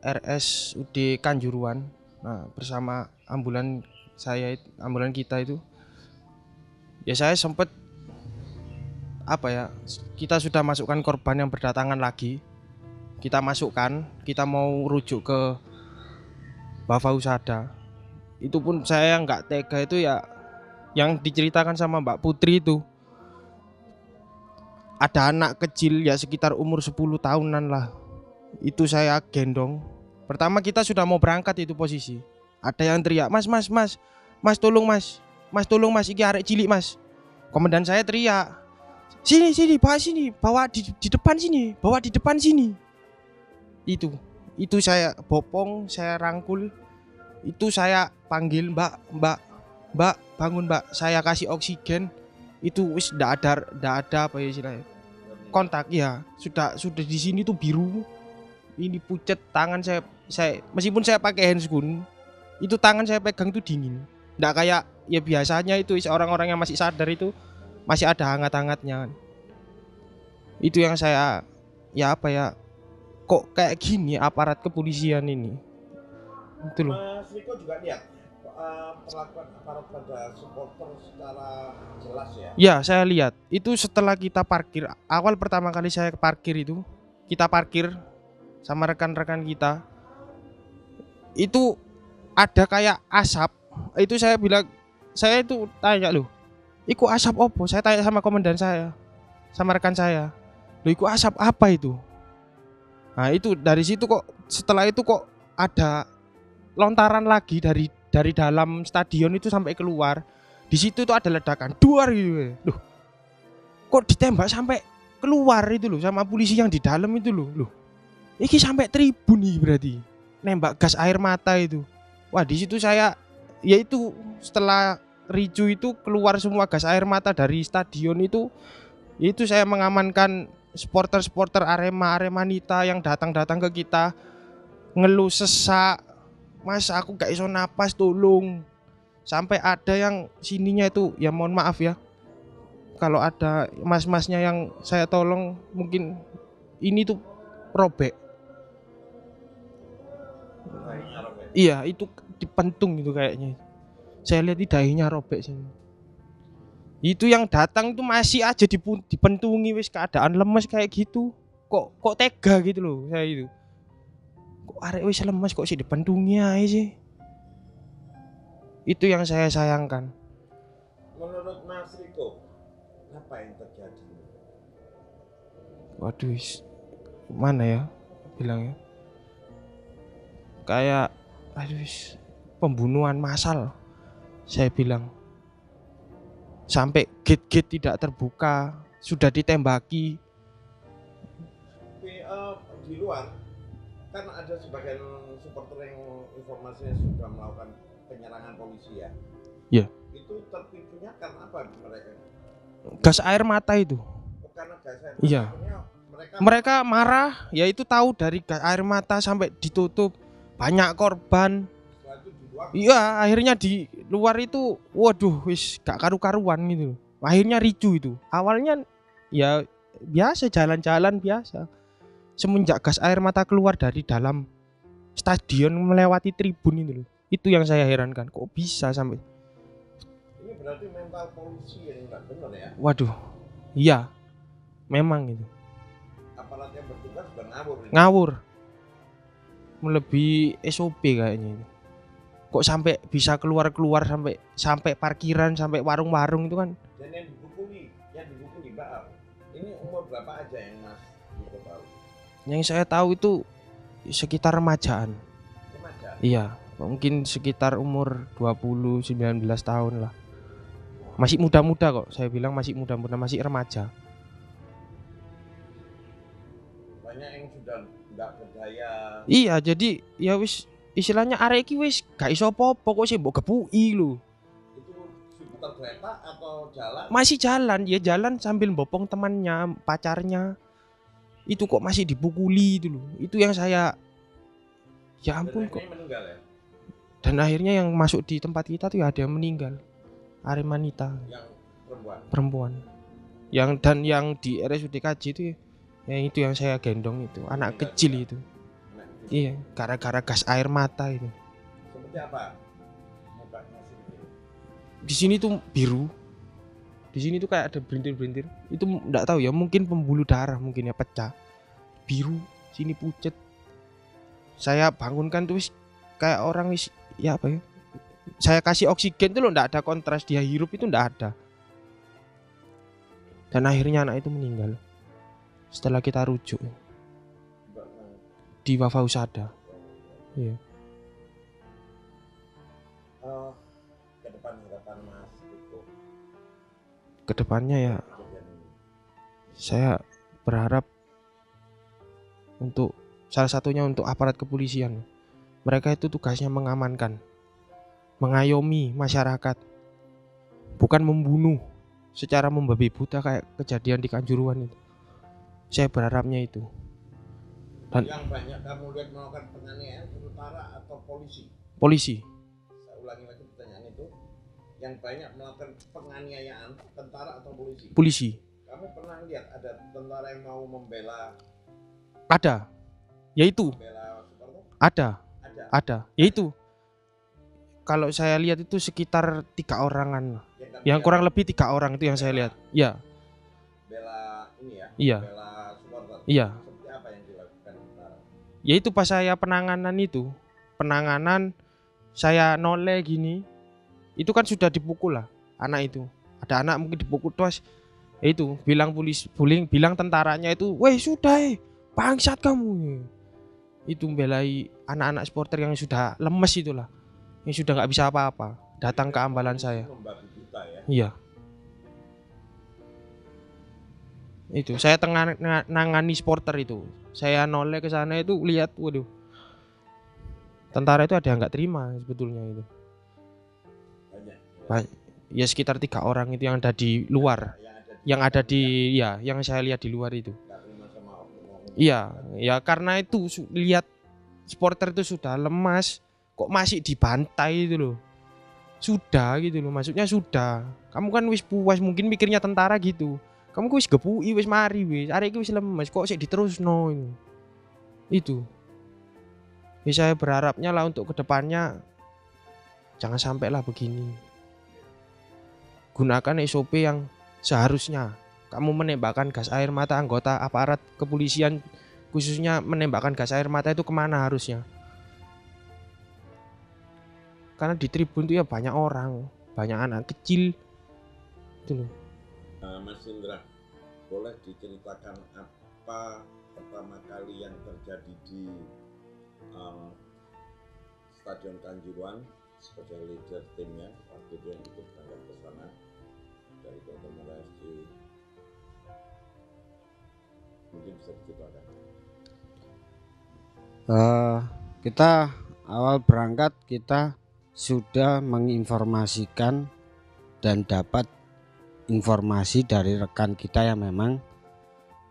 RSUD Kanjuruan nah bersama ambulan saya ambulan kita itu ya saya sempat apa ya kita sudah masukkan korban yang berdatangan lagi. Kita masukkan kita mau rujuk ke Bapak Usada itu pun saya nggak tega itu ya yang diceritakan sama Mbak Putri itu. Ada anak kecil ya sekitar umur 10 tahunan lah. Itu saya gendong pertama kita sudah mau berangkat itu posisi. Ada yang teriak mas mas mas mas tolong mas mas tolong mas iki arek cilik mas. Komandan saya teriak sini sini bawa sini bawa di, di depan sini bawa di depan sini. Itu itu saya bopong saya rangkul. Itu saya panggil mbak mbak mbak bangun mbak. Saya kasih oksigen. Itu wis ndak ada ndak ada apa ya istilahnya. Kontak ya sudah sudah di sini tuh biru ini pucet tangan saya saya meskipun saya pakai handscoon itu tangan saya pegang tuh dingin ndak kayak ya biasanya itu orang-orang yang masih sadar itu masih ada hangat-hangatnya itu yang saya ya apa ya kok kayak gini aparat kepolisian ini itu loh Mas Riko juga lihat perlakuan aparat pada supporter secara jelas ya. Ya, saya lihat. Itu setelah kita parkir. Awal pertama kali saya parkir itu, kita parkir sama rekan-rekan kita. Itu ada kayak asap. Itu saya bilang, saya itu tanya loh. Iku asap opo? Saya tanya sama komandan saya, sama rekan saya. Loh, iku asap apa itu? Nah, itu dari situ kok setelah itu kok ada lontaran lagi dari dari dalam stadion itu sampai keluar di situ tuh ada ledakan duar gitu loh kok ditembak sampai keluar itu loh sama polisi yang di dalam itu loh loh ini sampai tribun nih berarti. Nembak gas air mata itu. Wah di situ saya ya itu setelah ricu itu keluar semua gas air mata dari stadion itu itu saya mengamankan supporter-supporter Arema Aremanita yang datang-datang ke kita ngeluh sesak mas aku gak iso napas tolong. Sampai ada yang sininya itu ya mohon maaf ya. Kalau ada mas-masnya yang saya tolong mungkin ini tuh robek. Iya itu dipentung itu kayaknya. Saya lihat di dahinya robek sini itu yang datang itu masih aja dipentungi wis keadaan lemes kayak gitu. Kok kok tega gitu loh saya itu. Kok arek wis lemes kok sih dipentungi aja sih? Itu yang saya sayangkan. Menurut Mas Riko, apa yang terjadi? waduh mana ya bilangnya kayak aduh pembunuhan massal saya bilang sampai gate-gate tidak terbuka sudah ditembaki Tapi eh, di luar kan ada sebagian supporter yang informasinya sudah melakukan penyerangan polisi ya. Iya. Itu terpicunya karena apa mereka? gas air mata itu Oh, karena gas air Iya. matanya mereka mereka marah ya itu tahu dari gas air mata sampai ditutup banyak korban. Iya akhirnya di luar itu waduh wis gak karu-karuan gitu akhirnya ricu itu. Awalnya ya biasa jalan-jalan biasa. Semenjak gas air mata keluar dari dalam stadion melewati tribun itu loh. Itu yang saya herankan kok bisa sampai? Ini berarti mental polisi yang nggak benar ya. waduh iya. Memang itu Aparat yang bertugas ngawur ini. ngawur melebihi SOP kayaknya itu. Kok sampai bisa keluar-keluar sampai sampai parkiran sampai warung-warung itu kan? Dan yang dibukuli, yang dibukuli Mbak, ini umur berapa aja yang Mas Riko tahu? yang saya tahu itu sekitar remajaan. Remaja. iya mungkin sekitar umur 20 19 tahun lah. Masih muda-muda kok saya bilang masih muda-muda masih remaja berdaya. iya jadi ya wis istilahnya arek iki wis gak iso apa-apa kok sih mbok gepuki lho Itu skuter kereta atau jalan? masih jalan ya jalan sambil bopong temannya pacarnya itu kok masih dipukuli itu loh itu yang saya ya Dan ampun kok meninggal ya. dan akhirnya yang masuk di tempat kita tuh ya ada yang meninggal Aremanita Yang perempuan. perempuan yang dan yang di RSUD KJ itu ya, yang itu yang saya gendong itu anak Meninggal kecil itu. Iya. Gara-gara gas air mata itu. Seperti apa? Di sini tuh biru. Di sini tuh kayak ada berintir-berintir itu nggak tahu ya mungkin pembuluh darah mungkin ya pecah. Biru sini pucet. Saya bangunkan tuh wis kayak orang wis ya apa ya? Saya kasih oksigen tuh loh nggak ada kontras. Dia hirup itu nggak ada. Dan akhirnya anak itu meninggal. Setelah kita rujuk di Wafa Usada iya eh, ke depan harapan Mas itu ke depannya ya saya berharap untuk salah satunya untuk aparat kepolisian. Mereka itu tugasnya mengamankan, mengayomi masyarakat, bukan membunuh secara membabi buta kayak kejadian di Kanjuruhan itu. Saya berharapnya itu. Yang banyak kamu lihat melakukan penganiayaan tentara atau polisi? Polisi, Saya ulangi lagi pertanyaan itu. Yang banyak melakukan penganiayaan tentara atau polisi? polisi Kamu pernah lihat ada tentara yang mau membela ada, yaitu membela ada, Ada. ada, yaitu kalau saya lihat itu sekitar tiga orangan, Yang, yang kurang lebih tiga orang itu yang saya lihat. Iya, bela ini ya. Iya. Bela supporter. iya. Yaitu pas saya penanganan itu penanganan saya noleh gini itu kan sudah dipukul lah anak itu ada anak mungkin dipukul terus ya itu bilang polis buling bilang tentaranya itu weh sudah eh bangsat kamu itu membelai anak-anak supporter yang sudah lemes itulah yang sudah nggak bisa apa-apa datang ke ambalan saya ya. Iya. Itu saya tengah nga- nangani supporter itu. Saya noleh ke sana itu lihat waduh. Tentara itu ada yang nggak terima sebetulnya itu. Banyak. Ba- Ya sekitar tiga orang itu yang ada di luar, Yang ada di, di ya yang saya lihat di luar itu. Iya, ya karena itu lihat supporter itu sudah lemas, kok masih dibantai itu loh. sudah gitu loh maksudnya sudah kamu kan wis puas mungkin mikirnya tentara gitu kamu ku wis gepui wis mari wis. Arek iki wis lemes kok sih diterusno itu itu. Ya saya berharapnya lah untuk ke depannya jangan sampai lah begini. Gunakan SOP yang seharusnya. Kamu menembakkan gas air mata anggota aparat kepolisian khususnya menembakkan gas air mata itu ke mana harusnya? Karena di tribun itu ya banyak orang banyak anak kecil. Itu loh Nah, Mas Indra, boleh diceritakan apa pertama kali yang terjadi di um, Stadion Kanjuruhan sebagai leader timnya waktu dia ikut berangkat ke sana dari Murai FC mungkin bisa diceritakan. Eh, kita awal berangkat kita sudah menginformasikan dan dapat informasi dari rekan kita yang memang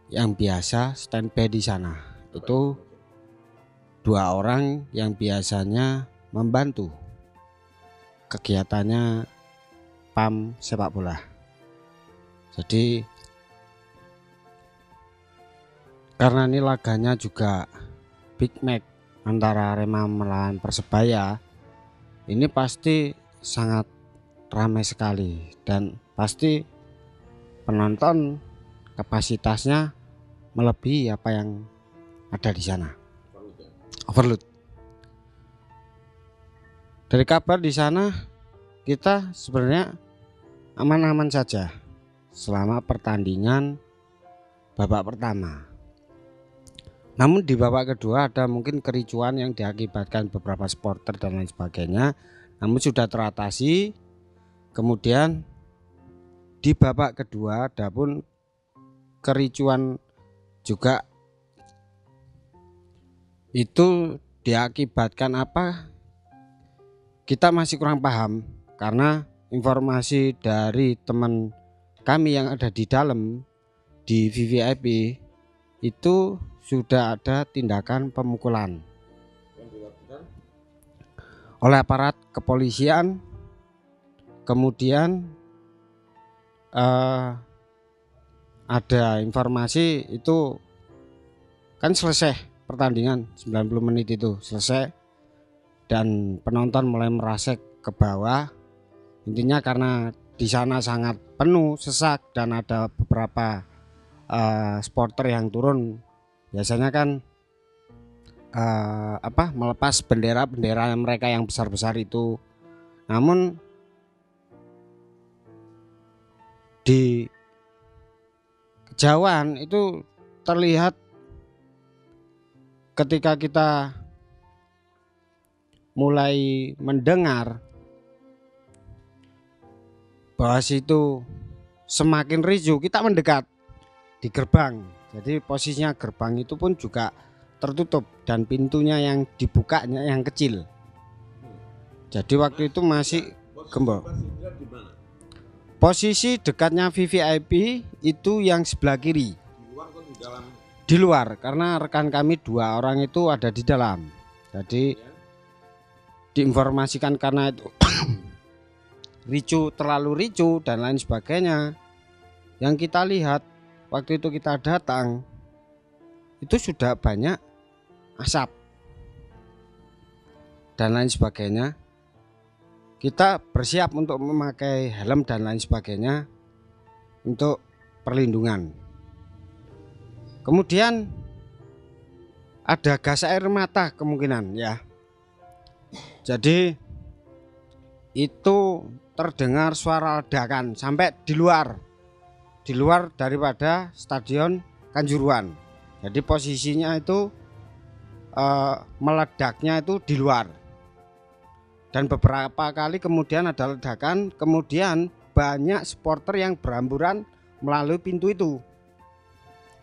yang biasa standby di sana itu dua orang yang biasanya membantu kegiatannya PAM sepak bola. Jadi karena ini laganya juga Big Mac antara Arema melawan Persebaya ini pasti sangat ramai sekali dan pasti penonton kapasitasnya melebihi apa yang ada di sana. Overload. Dari kabar di sana kita sebenarnya aman-aman saja selama pertandingan babak pertama. Namun di babak kedua ada mungkin kericuan yang diakibatkan beberapa supporter dan lain sebagainya. Namun sudah teratasi. Kemudian di babak kedua ada pun kericuan juga. Itu diakibatkan apa? Kita masih kurang paham karena informasi dari teman kami yang ada di dalam di VVIP itu sudah ada tindakan pemukulan. Oleh aparat kepolisian kemudian eh, ada informasi itu kan selesai pertandingan 90 menit itu selesai dan penonton mulai merasek ke bawah. Intinya karena di sana sangat penuh sesak dan ada beberapa eh, supporter yang turun. Biasanya kan eh, apa melepas bendera-bendera mereka yang besar-besar itu. Namun di kejauhan itu terlihat ketika kita mulai mendengar bahwa situ semakin ricu kita mendekat di gerbang. Jadi posisinya gerbang itu pun juga tertutup dan pintunya yang dibukanya yang kecil. Jadi waktu itu masih gembok. Posisi dekatnya VVIP itu yang sebelah kiri. Di luar di dalam di luar karena rekan kami dua orang itu ada di dalam. Jadi ya? diinformasikan karena itu. (coughs) Ricu terlalu ricu dan lain sebagainya. Yang kita lihat waktu itu kita datang itu sudah banyak asap dan lain sebagainya kita bersiap untuk memakai helm dan lain sebagainya untuk perlindungan. Kemudian ada gas air mata kemungkinan ya. Jadi itu terdengar suara ledakan sampai di luar di luar daripada stadion Kanjuruhan. Jadi posisinya itu eh, meledaknya itu di luar dan beberapa kali kemudian ada ledakan kemudian banyak supporter yang berhamburan melalui pintu itu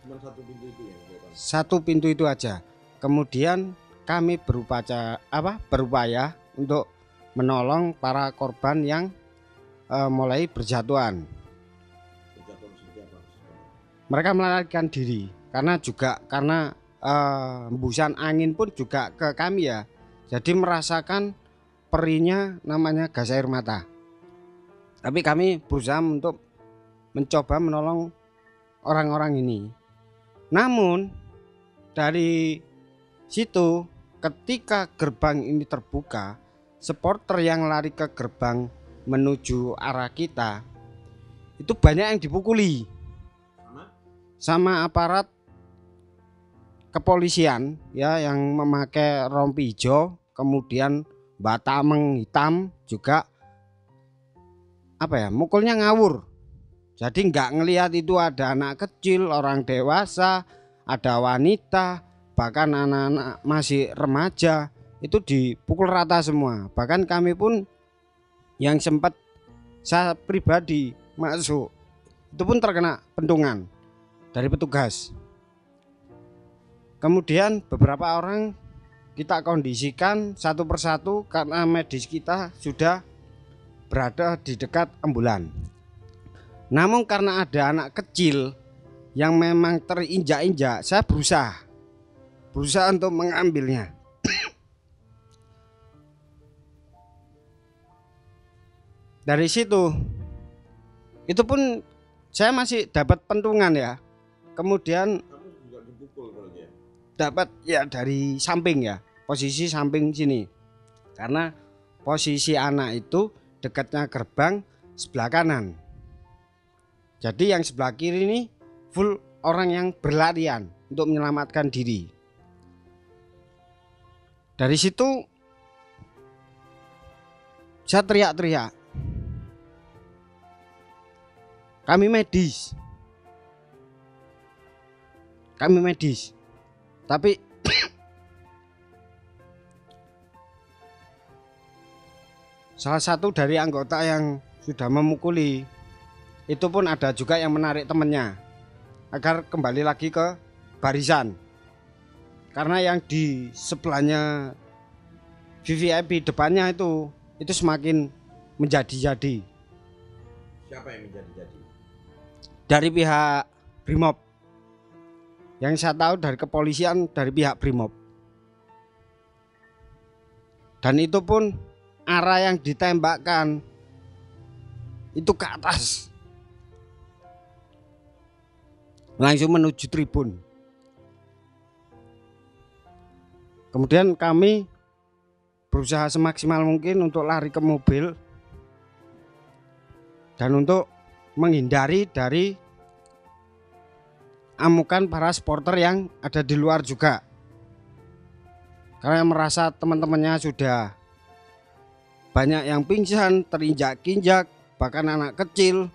cuma satu pintu itu kelihatan satu pintu itu aja. Kemudian kami berupaya apa berupaya untuk menolong para korban yang eh, mulai berjatuhan. Mereka melarikan diri karena juga karena eh, hembusan angin pun juga ke kami ya. Jadi merasakan perinya namanya gas air mata. Tapi kami berusaha untuk mencoba menolong orang-orang ini. Namun dari situ ketika gerbang ini terbuka, supporter yang lari ke gerbang menuju arah kita itu banyak yang dipukuli Sama? sama aparat kepolisian ya yang memakai rompi hijau kemudian batameng hitam juga apa ya mukulnya ngawur. Jadi nggak ngelihat itu ada anak kecil orang dewasa ada wanita bahkan anak-anak masih remaja itu dipukul rata semua. Bahkan kami pun yang sempat saya pribadi masuk itu pun terkena pentungan dari petugas. Kemudian beberapa orang kita kondisikan satu persatu karena medis kita sudah berada di dekat ambulan. Namun karena ada anak kecil yang memang terinjak-injak saya berusaha. Berusaha untuk mengambilnya. (clears throat) Dari situ itu pun saya masih dapat pentungan ya. Kemudian dia. dapat ya dari samping ya posisi samping sini. Karena posisi anak itu dekatnya gerbang sebelah kanan. Jadi yang sebelah kiri ini full orang yang berlarian untuk menyelamatkan diri. Dari situ saya teriak-teriak. Kami medis. Kami medis. Tapi salah satu dari anggota yang sudah memukuli itu pun ada juga yang menarik temennya agar kembali lagi ke barisan. Karena yang di sebelahnya VVIP depannya itu itu semakin menjadi-jadi. Siapa yang menjadi-jadi? dari pihak Brimob. Yang saya tahu dari kepolisian dari pihak Brimob. Dan itu pun arah yang ditembakkan itu ke atas. Langsung menuju tribun. Kemudian kami berusaha semaksimal mungkin untuk lari ke mobil dan untuk menghindari dari amukan para supporter yang ada di luar juga. Karena merasa teman-temannya sudah banyak yang pingsan, terinjak-injak, bahkan anak kecil.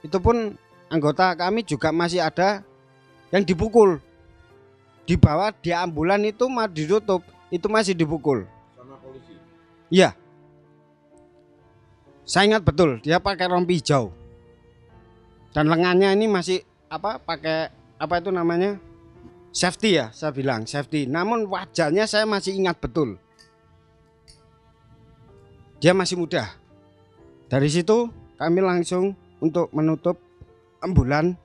Itu pun anggota kami juga masih ada yang dipukul. Di bawah di ambulan itu mah ditutup, itu masih dipukul. Sama polisi. Iya. Saya ingat betul, dia pakai rompi hijau. Dan lengannya ini masih apa? Pakai apa itu namanya? Safety ya, saya bilang safety. Namun wajahnya saya masih ingat betul. Dia masih muda. Dari situ kami langsung untuk menutup ambulan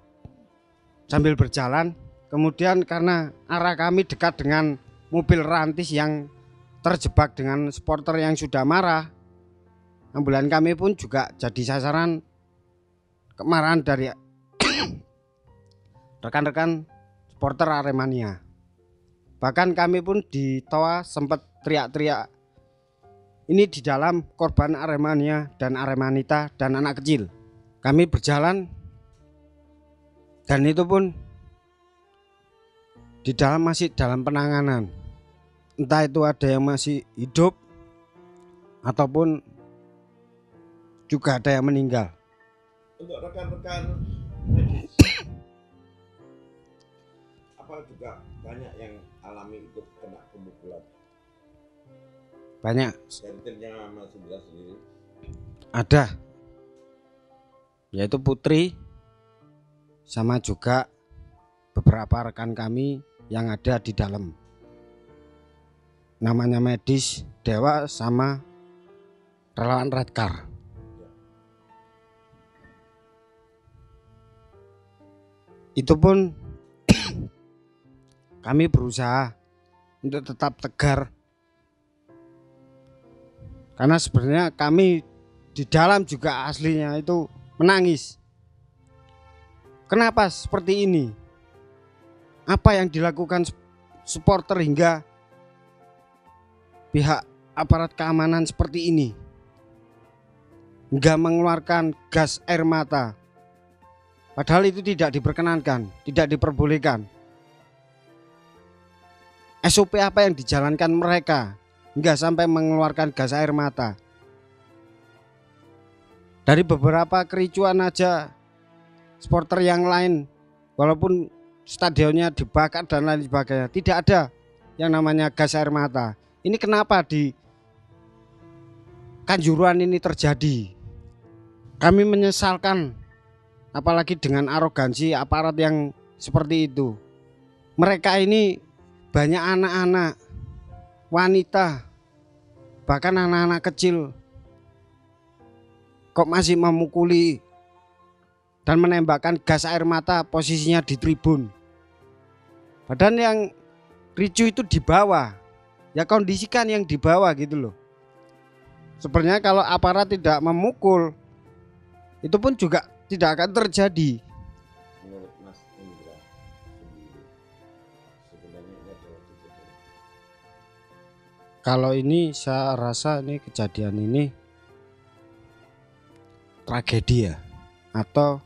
sambil berjalan. Kemudian karena arah kami dekat dengan mobil rantis yang terjebak dengan supporter yang sudah marah, ambulan kami pun juga jadi sasaran kemarahan dari (coughs) rekan-rekan supporter Aremania. Bahkan kami pun di Toa sempat teriak-teriak ini di dalam korban Aremania dan Aremanita dan anak kecil. Kami berjalan dan itu pun di dalam masih dalam penanganan. Entah itu ada yang masih hidup ataupun juga ada yang meninggal. Untuk rekan-rekan (coughs) apa juga banyak yang alami ikut kena pemukulan Banyak. Ada. Yaitu Putri sama juga beberapa rekan kami yang ada di dalam. Namanya medis Dewa sama relawan Redcar itu pun (clears throat) kami berusaha untuk tetap tegar Karena sebenarnya kami di dalam juga aslinya itu menangis. Kenapa seperti ini? Apa yang dilakukan supporter hingga pihak aparat keamanan seperti ini? Hingga mengeluarkan gas air mata. Padahal itu tidak diperkenankan, tidak diperbolehkan. SOP apa yang dijalankan mereka hingga sampai mengeluarkan gas air mata? Dari beberapa kericuan aja supporter yang lain walaupun stadionnya dibakar dan lain sebagainya tidak ada yang namanya gas air mata. Ini kenapa di Kanjuruan ini terjadi? Kami menyesalkan apalagi dengan arogansi aparat yang seperti itu. Mereka ini banyak anak-anak, wanita, bahkan anak-anak kecil kok masih memukuli dan menembakkan gas air mata posisinya di tribun. Padahal yang ricu itu di bawah. Ya kondisikan yang di bawah gitu loh. Sebenarnya kalau aparat tidak memukul itu pun juga tidak akan terjadi. Kalau ini saya rasa ini kejadian ini tragedi ya atau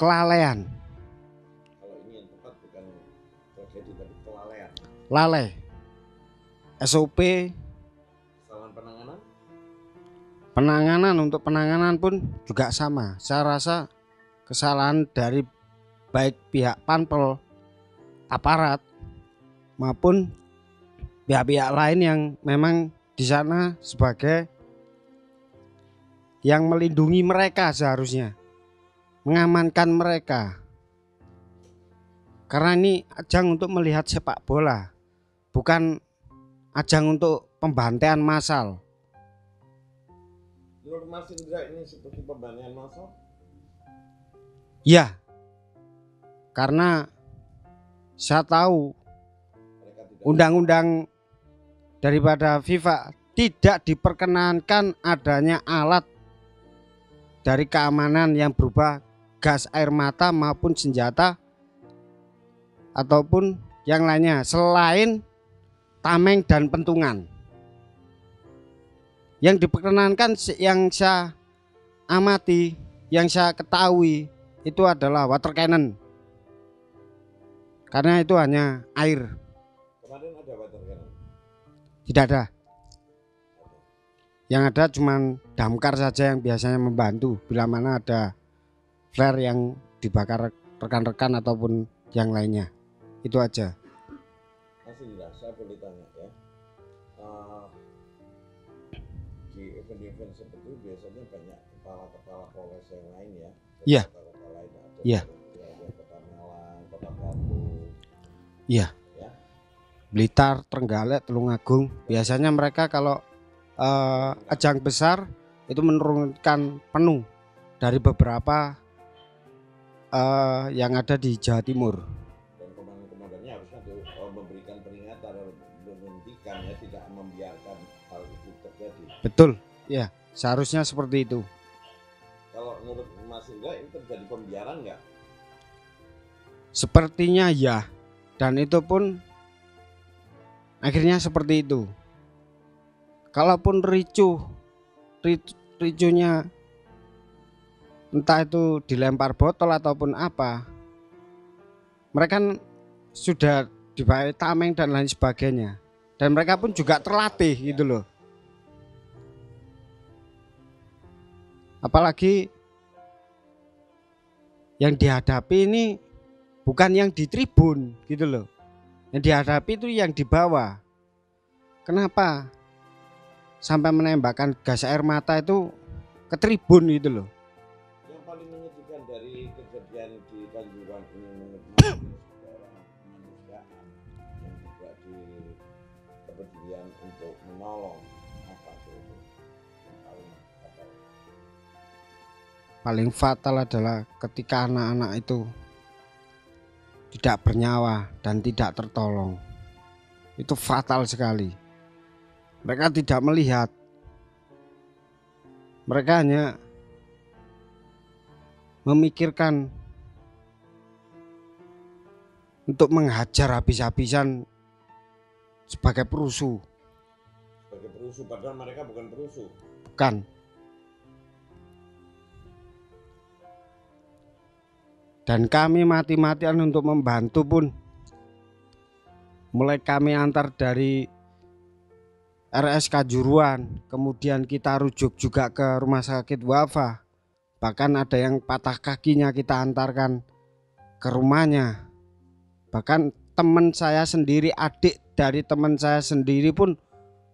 kelalaian, kalau ini yang tepat bukan tragedi tapi kelalaian. lalai. SOP Kesalahan penanganan penanganan untuk penanganan pun juga sama. Saya rasa kesalahan dari baik pihak panpel, aparat maupun pihak-pihak lain yang memang di sana sebagai yang melindungi mereka seharusnya. Mengamankan mereka. Karena ini ajang untuk melihat sepak bola. Bukan ajang untuk pembantaian massal. Menurut Mas Indra ini seperti pembantaian massal? Ya, karena saya tahu undang-undang daripada FIFA tidak diperkenankan adanya alat dari keamanan yang berupa gas air mata maupun senjata ataupun yang lainnya selain tameng dan pentungan. Yang diperkenankan yang saya amati, yang saya ketahui itu adalah water cannon. Karena itu hanya air, tidak ada. Yang ada cuman damkar saja yang biasanya membantu bila mana ada flare yang dibakar rekan-rekan ataupun yang lainnya. Itu aja. Indra saya boleh tanya ya Eh, di event-event seperti itu biasanya banyak kepala-kepala polres yang lain ya Iya. Iya. kota Malang kota Batu Blitar, Trenggalek, Tulungagung. Biasanya mereka kalau eh, ajang besar itu menurunkan penuh dari beberapa eh, yang ada di Jawa Timur. dan komandan-komandannya harusnya tuh oh, memberikan peringatan menghentikan ya tidak membiarkan hal itu terjadi Betul, ya seharusnya seperti itu. kalau menurut Mas Indra ini terjadi pembiaran nggak Sepertinya ya, dan itu pun akhirnya seperti itu. Kalaupun ricuh, ric- ricuhnya entah itu dilempar botol ataupun apa, mereka kan sudah dibayar tameng dan lain sebagainya, dan mereka pun juga terlatih gitu loh. Apalagi yang dihadapi ini bukan yang di tribun gitu loh. Yang dihadapi itu yang di bawah. Kenapa? Sampai menembakkan gas air mata itu ke tribun gitu loh. yang paling menyedihkan dari kejadian di Kanjuruhan ini menurut Mas ini seorang kemanusiaan yang juga di kepedulian untuk menolong apa itu yang paling fatal Paling fatal adalah ketika anak-anak itu tidak bernyawa dan tidak tertolong. Itu fatal sekali. Mereka tidak melihat mereka hanya memikirkan untuk menghajar habis-habisan sebagai perusuh Sebagai perusuh, padahal mereka bukan perusuh. bukan dan kami mati-matian untuk membantu pun. Mulai kami antar dari RS Kajuruan kemudian kita rujuk juga ke rumah sakit Wafa. Bahkan ada yang patah kakinya kita antarkan ke rumahnya. Bahkan teman saya sendiri adik dari teman saya sendiri pun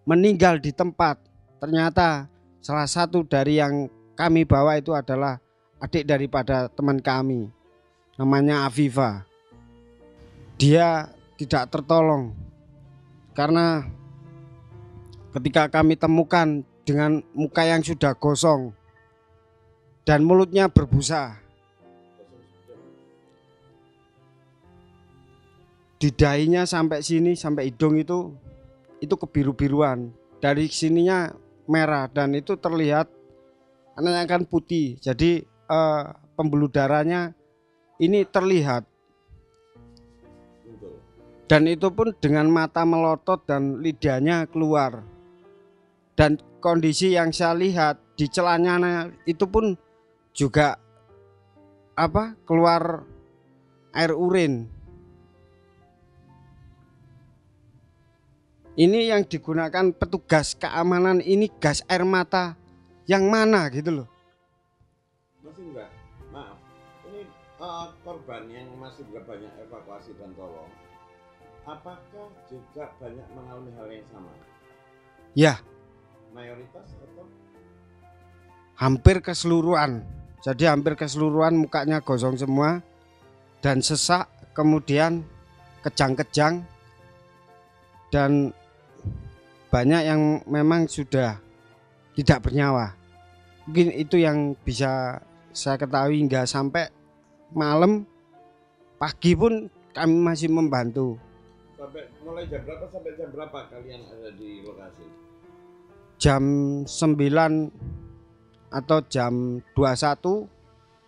meninggal di tempat. Ternyata salah satu dari yang kami bawa itu adalah adik daripada teman kami namanya Afifa. Dia tidak tertolong karena ketika kami temukan dengan muka yang sudah gosong dan mulutnya berbusa di dahinya sampai sini sampai hidung itu itu kebiru-biruan. Dari sininya merah dan itu terlihat anaknya kan putih. Jadi eh, pembuluh darahnya ini terlihat. Dan itu pun dengan mata melotot dan lidahnya keluar. Dan kondisi yang saya lihat di celananya itu pun juga apa keluar air urin. Ini yang digunakan petugas keamanan ini gas air mata yang mana gitu loh. Mas Indra, maaf. Eh, korban yang masih juga banyak evakuasi dan tolong. Apakah juga banyak mengalami hal yang sama? ya. Mayoritas atau? Hampir keseluruhan. Jadi hampir keseluruhan mukanya gosong semua. Dan sesak kemudian kejang-kejang. Dan banyak yang memang sudah tidak bernyawa. Mungkin itu yang bisa saya ketahui hingga sampai malam pagi pun kami masih membantu sampai mulai jam berapa sampai jam berapa kalian ada di lokasi? jam 9 atau jam 21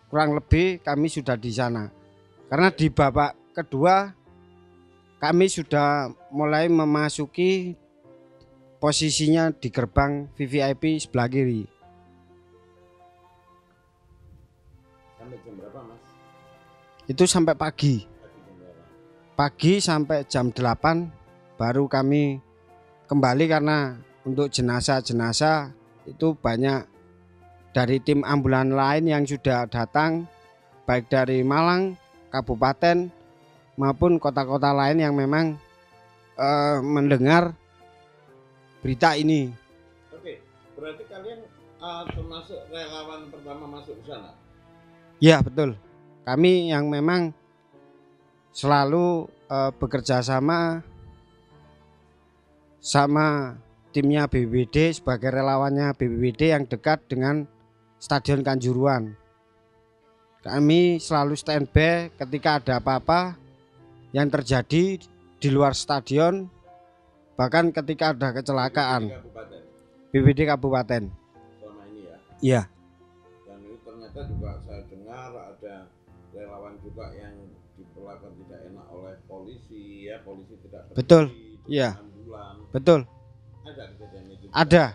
kurang lebih kami sudah di sana. Karena di babak kedua kami sudah mulai memasuki posisinya di gerbang VVIP sebelah kiri. Sampai jam berapa mas? Itu sampai pagi. Pagi sampai jam 8 baru kami kembali karena untuk jenazah-jenazah itu banyak dari tim ambulan lain yang sudah datang baik dari Malang, kabupaten maupun kota-kota lain yang memang eh, mendengar berita ini. Oke, berarti kalian eh, termasuk relawan pertama masuk ke sana? Ya betul. Kami yang memang selalu eh, bekerja sama sama timnya BBBD sebagai relawannya BBBD yang dekat dengan Stadion Kanjuruan. Kami selalu standby ketika ada apa-apa yang terjadi di luar stadion, bahkan ketika ada kecelakaan kabupaten BBBD Kabupaten. selama ini ya. Iya, Dan itu ternyata juga juga yang diperlakukan tidak enak oleh polisi ya, polisi tidak peduli Betul, iya. betul, Ada kejadian itu? Ada.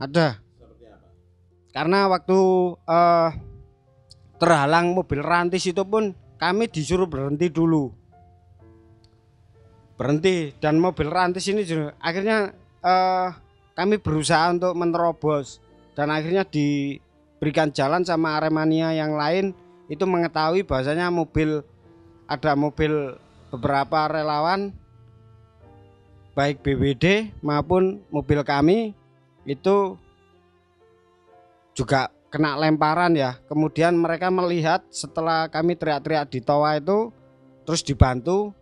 Ada. Seperti apa? karena waktu eh, terhalang mobil rantis itu pun kami disuruh berhenti dulu berhenti dan mobil rantis ini juga- akhirnya eh, kami berusaha untuk menerobos dan akhirnya diberikan jalan sama Aremania yang lain itu mengetahui bahwasanya mobil ada mobil beberapa relawan baik BWD maupun mobil kami itu juga kena lemparan ya. Kemudian mereka melihat setelah kami teriak-teriak di toa itu terus dibantu.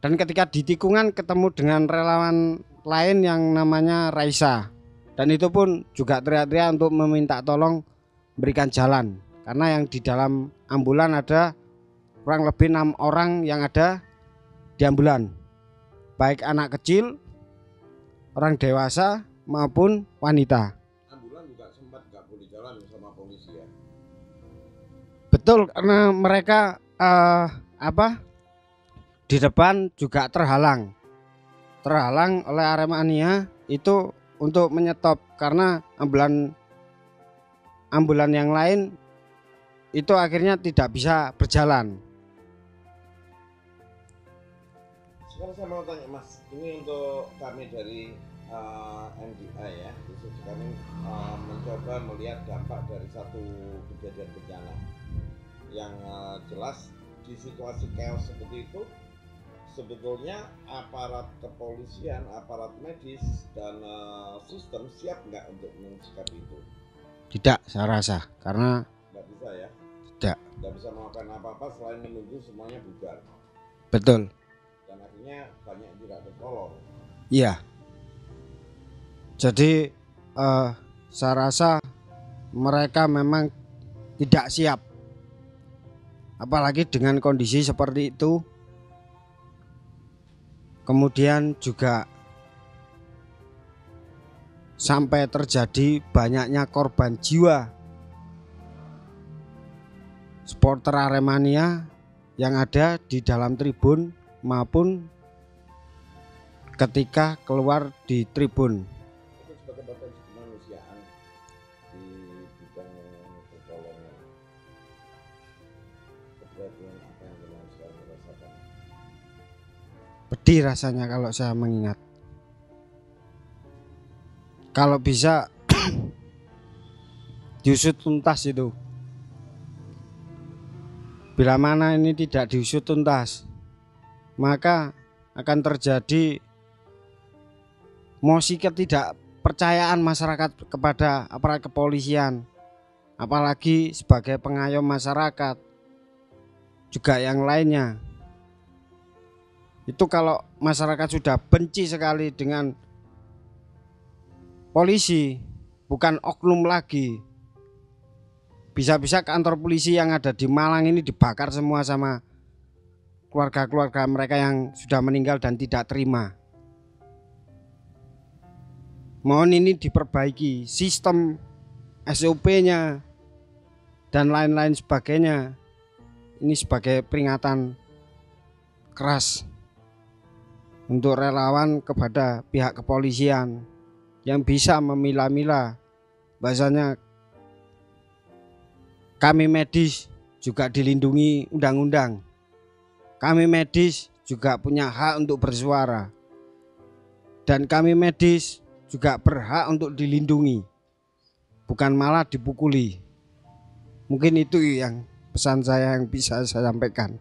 Dan ketika di tikungan ketemu dengan relawan lain yang namanya Raisa. Dan itu pun juga teriak-teriak untuk meminta tolong berikan jalan karena yang di dalam ambulan ada kurang lebih enam orang yang ada di ambulan. Baik anak kecil orang dewasa maupun wanita. Ambulan juga jalan sama polisi ya. Betul karena mereka eh, apa di depan juga terhalang, terhalang oleh Aremania itu untuk menyetop karena ambulan ambulan yang lain itu akhirnya tidak bisa berjalan. Sekarang saya mau tanya Mas, ini untuk kami dari uh, MDI ya, khusus kami uh, mencoba melihat dampak dari satu kejadian bencana yang uh, jelas di situasi chaos seperti itu sebetulnya aparat kepolisian, aparat medis dan uh, sistem siap nggak untuk mensikapi itu? Tidak, saya rasa karena Nggak bisa ya? Tidak. Nggak bisa melakukan apa-apa selain menunggu semuanya bubar betul, dan akhirnya banyak yang tidak tertolong. iya. Jadi eh, saya rasa mereka memang tidak siap, apalagi dengan kondisi seperti itu. Kemudian juga sampai terjadi banyaknya korban jiwa supporter Aremania yang ada di dalam tribun maupun ketika keluar di tribun. Pedih rasanya kalau saya mengingat. Kalau bisa (clears throat) diusut tuntas itu. Bila mana ini tidak diusut tuntas, maka akan terjadi mosi ketidakpercayaan masyarakat kepada aparat kepolisian, apalagi sebagai pengayom masyarakat, juga yang lainnya. Itu kalau masyarakat sudah benci sekali dengan polisi, bukan oknum lagi. Bisa-bisa kantor polisi yang ada di Malang ini dibakar semua sama keluarga-keluarga mereka yang sudah meninggal dan tidak terima. Mohon ini diperbaiki sistem SOP-nya dan lain-lain sebagainya. Ini sebagai peringatan keras untuk relawan kepada pihak kepolisian yang bisa memilah-milah bahasanya kami medis juga dilindungi undang-undang. Kami medis juga punya hak untuk bersuara. Dan kami medis juga berhak untuk dilindungi bukan malah dipukuli. Mungkin itu yang pesan saya yang bisa saya sampaikan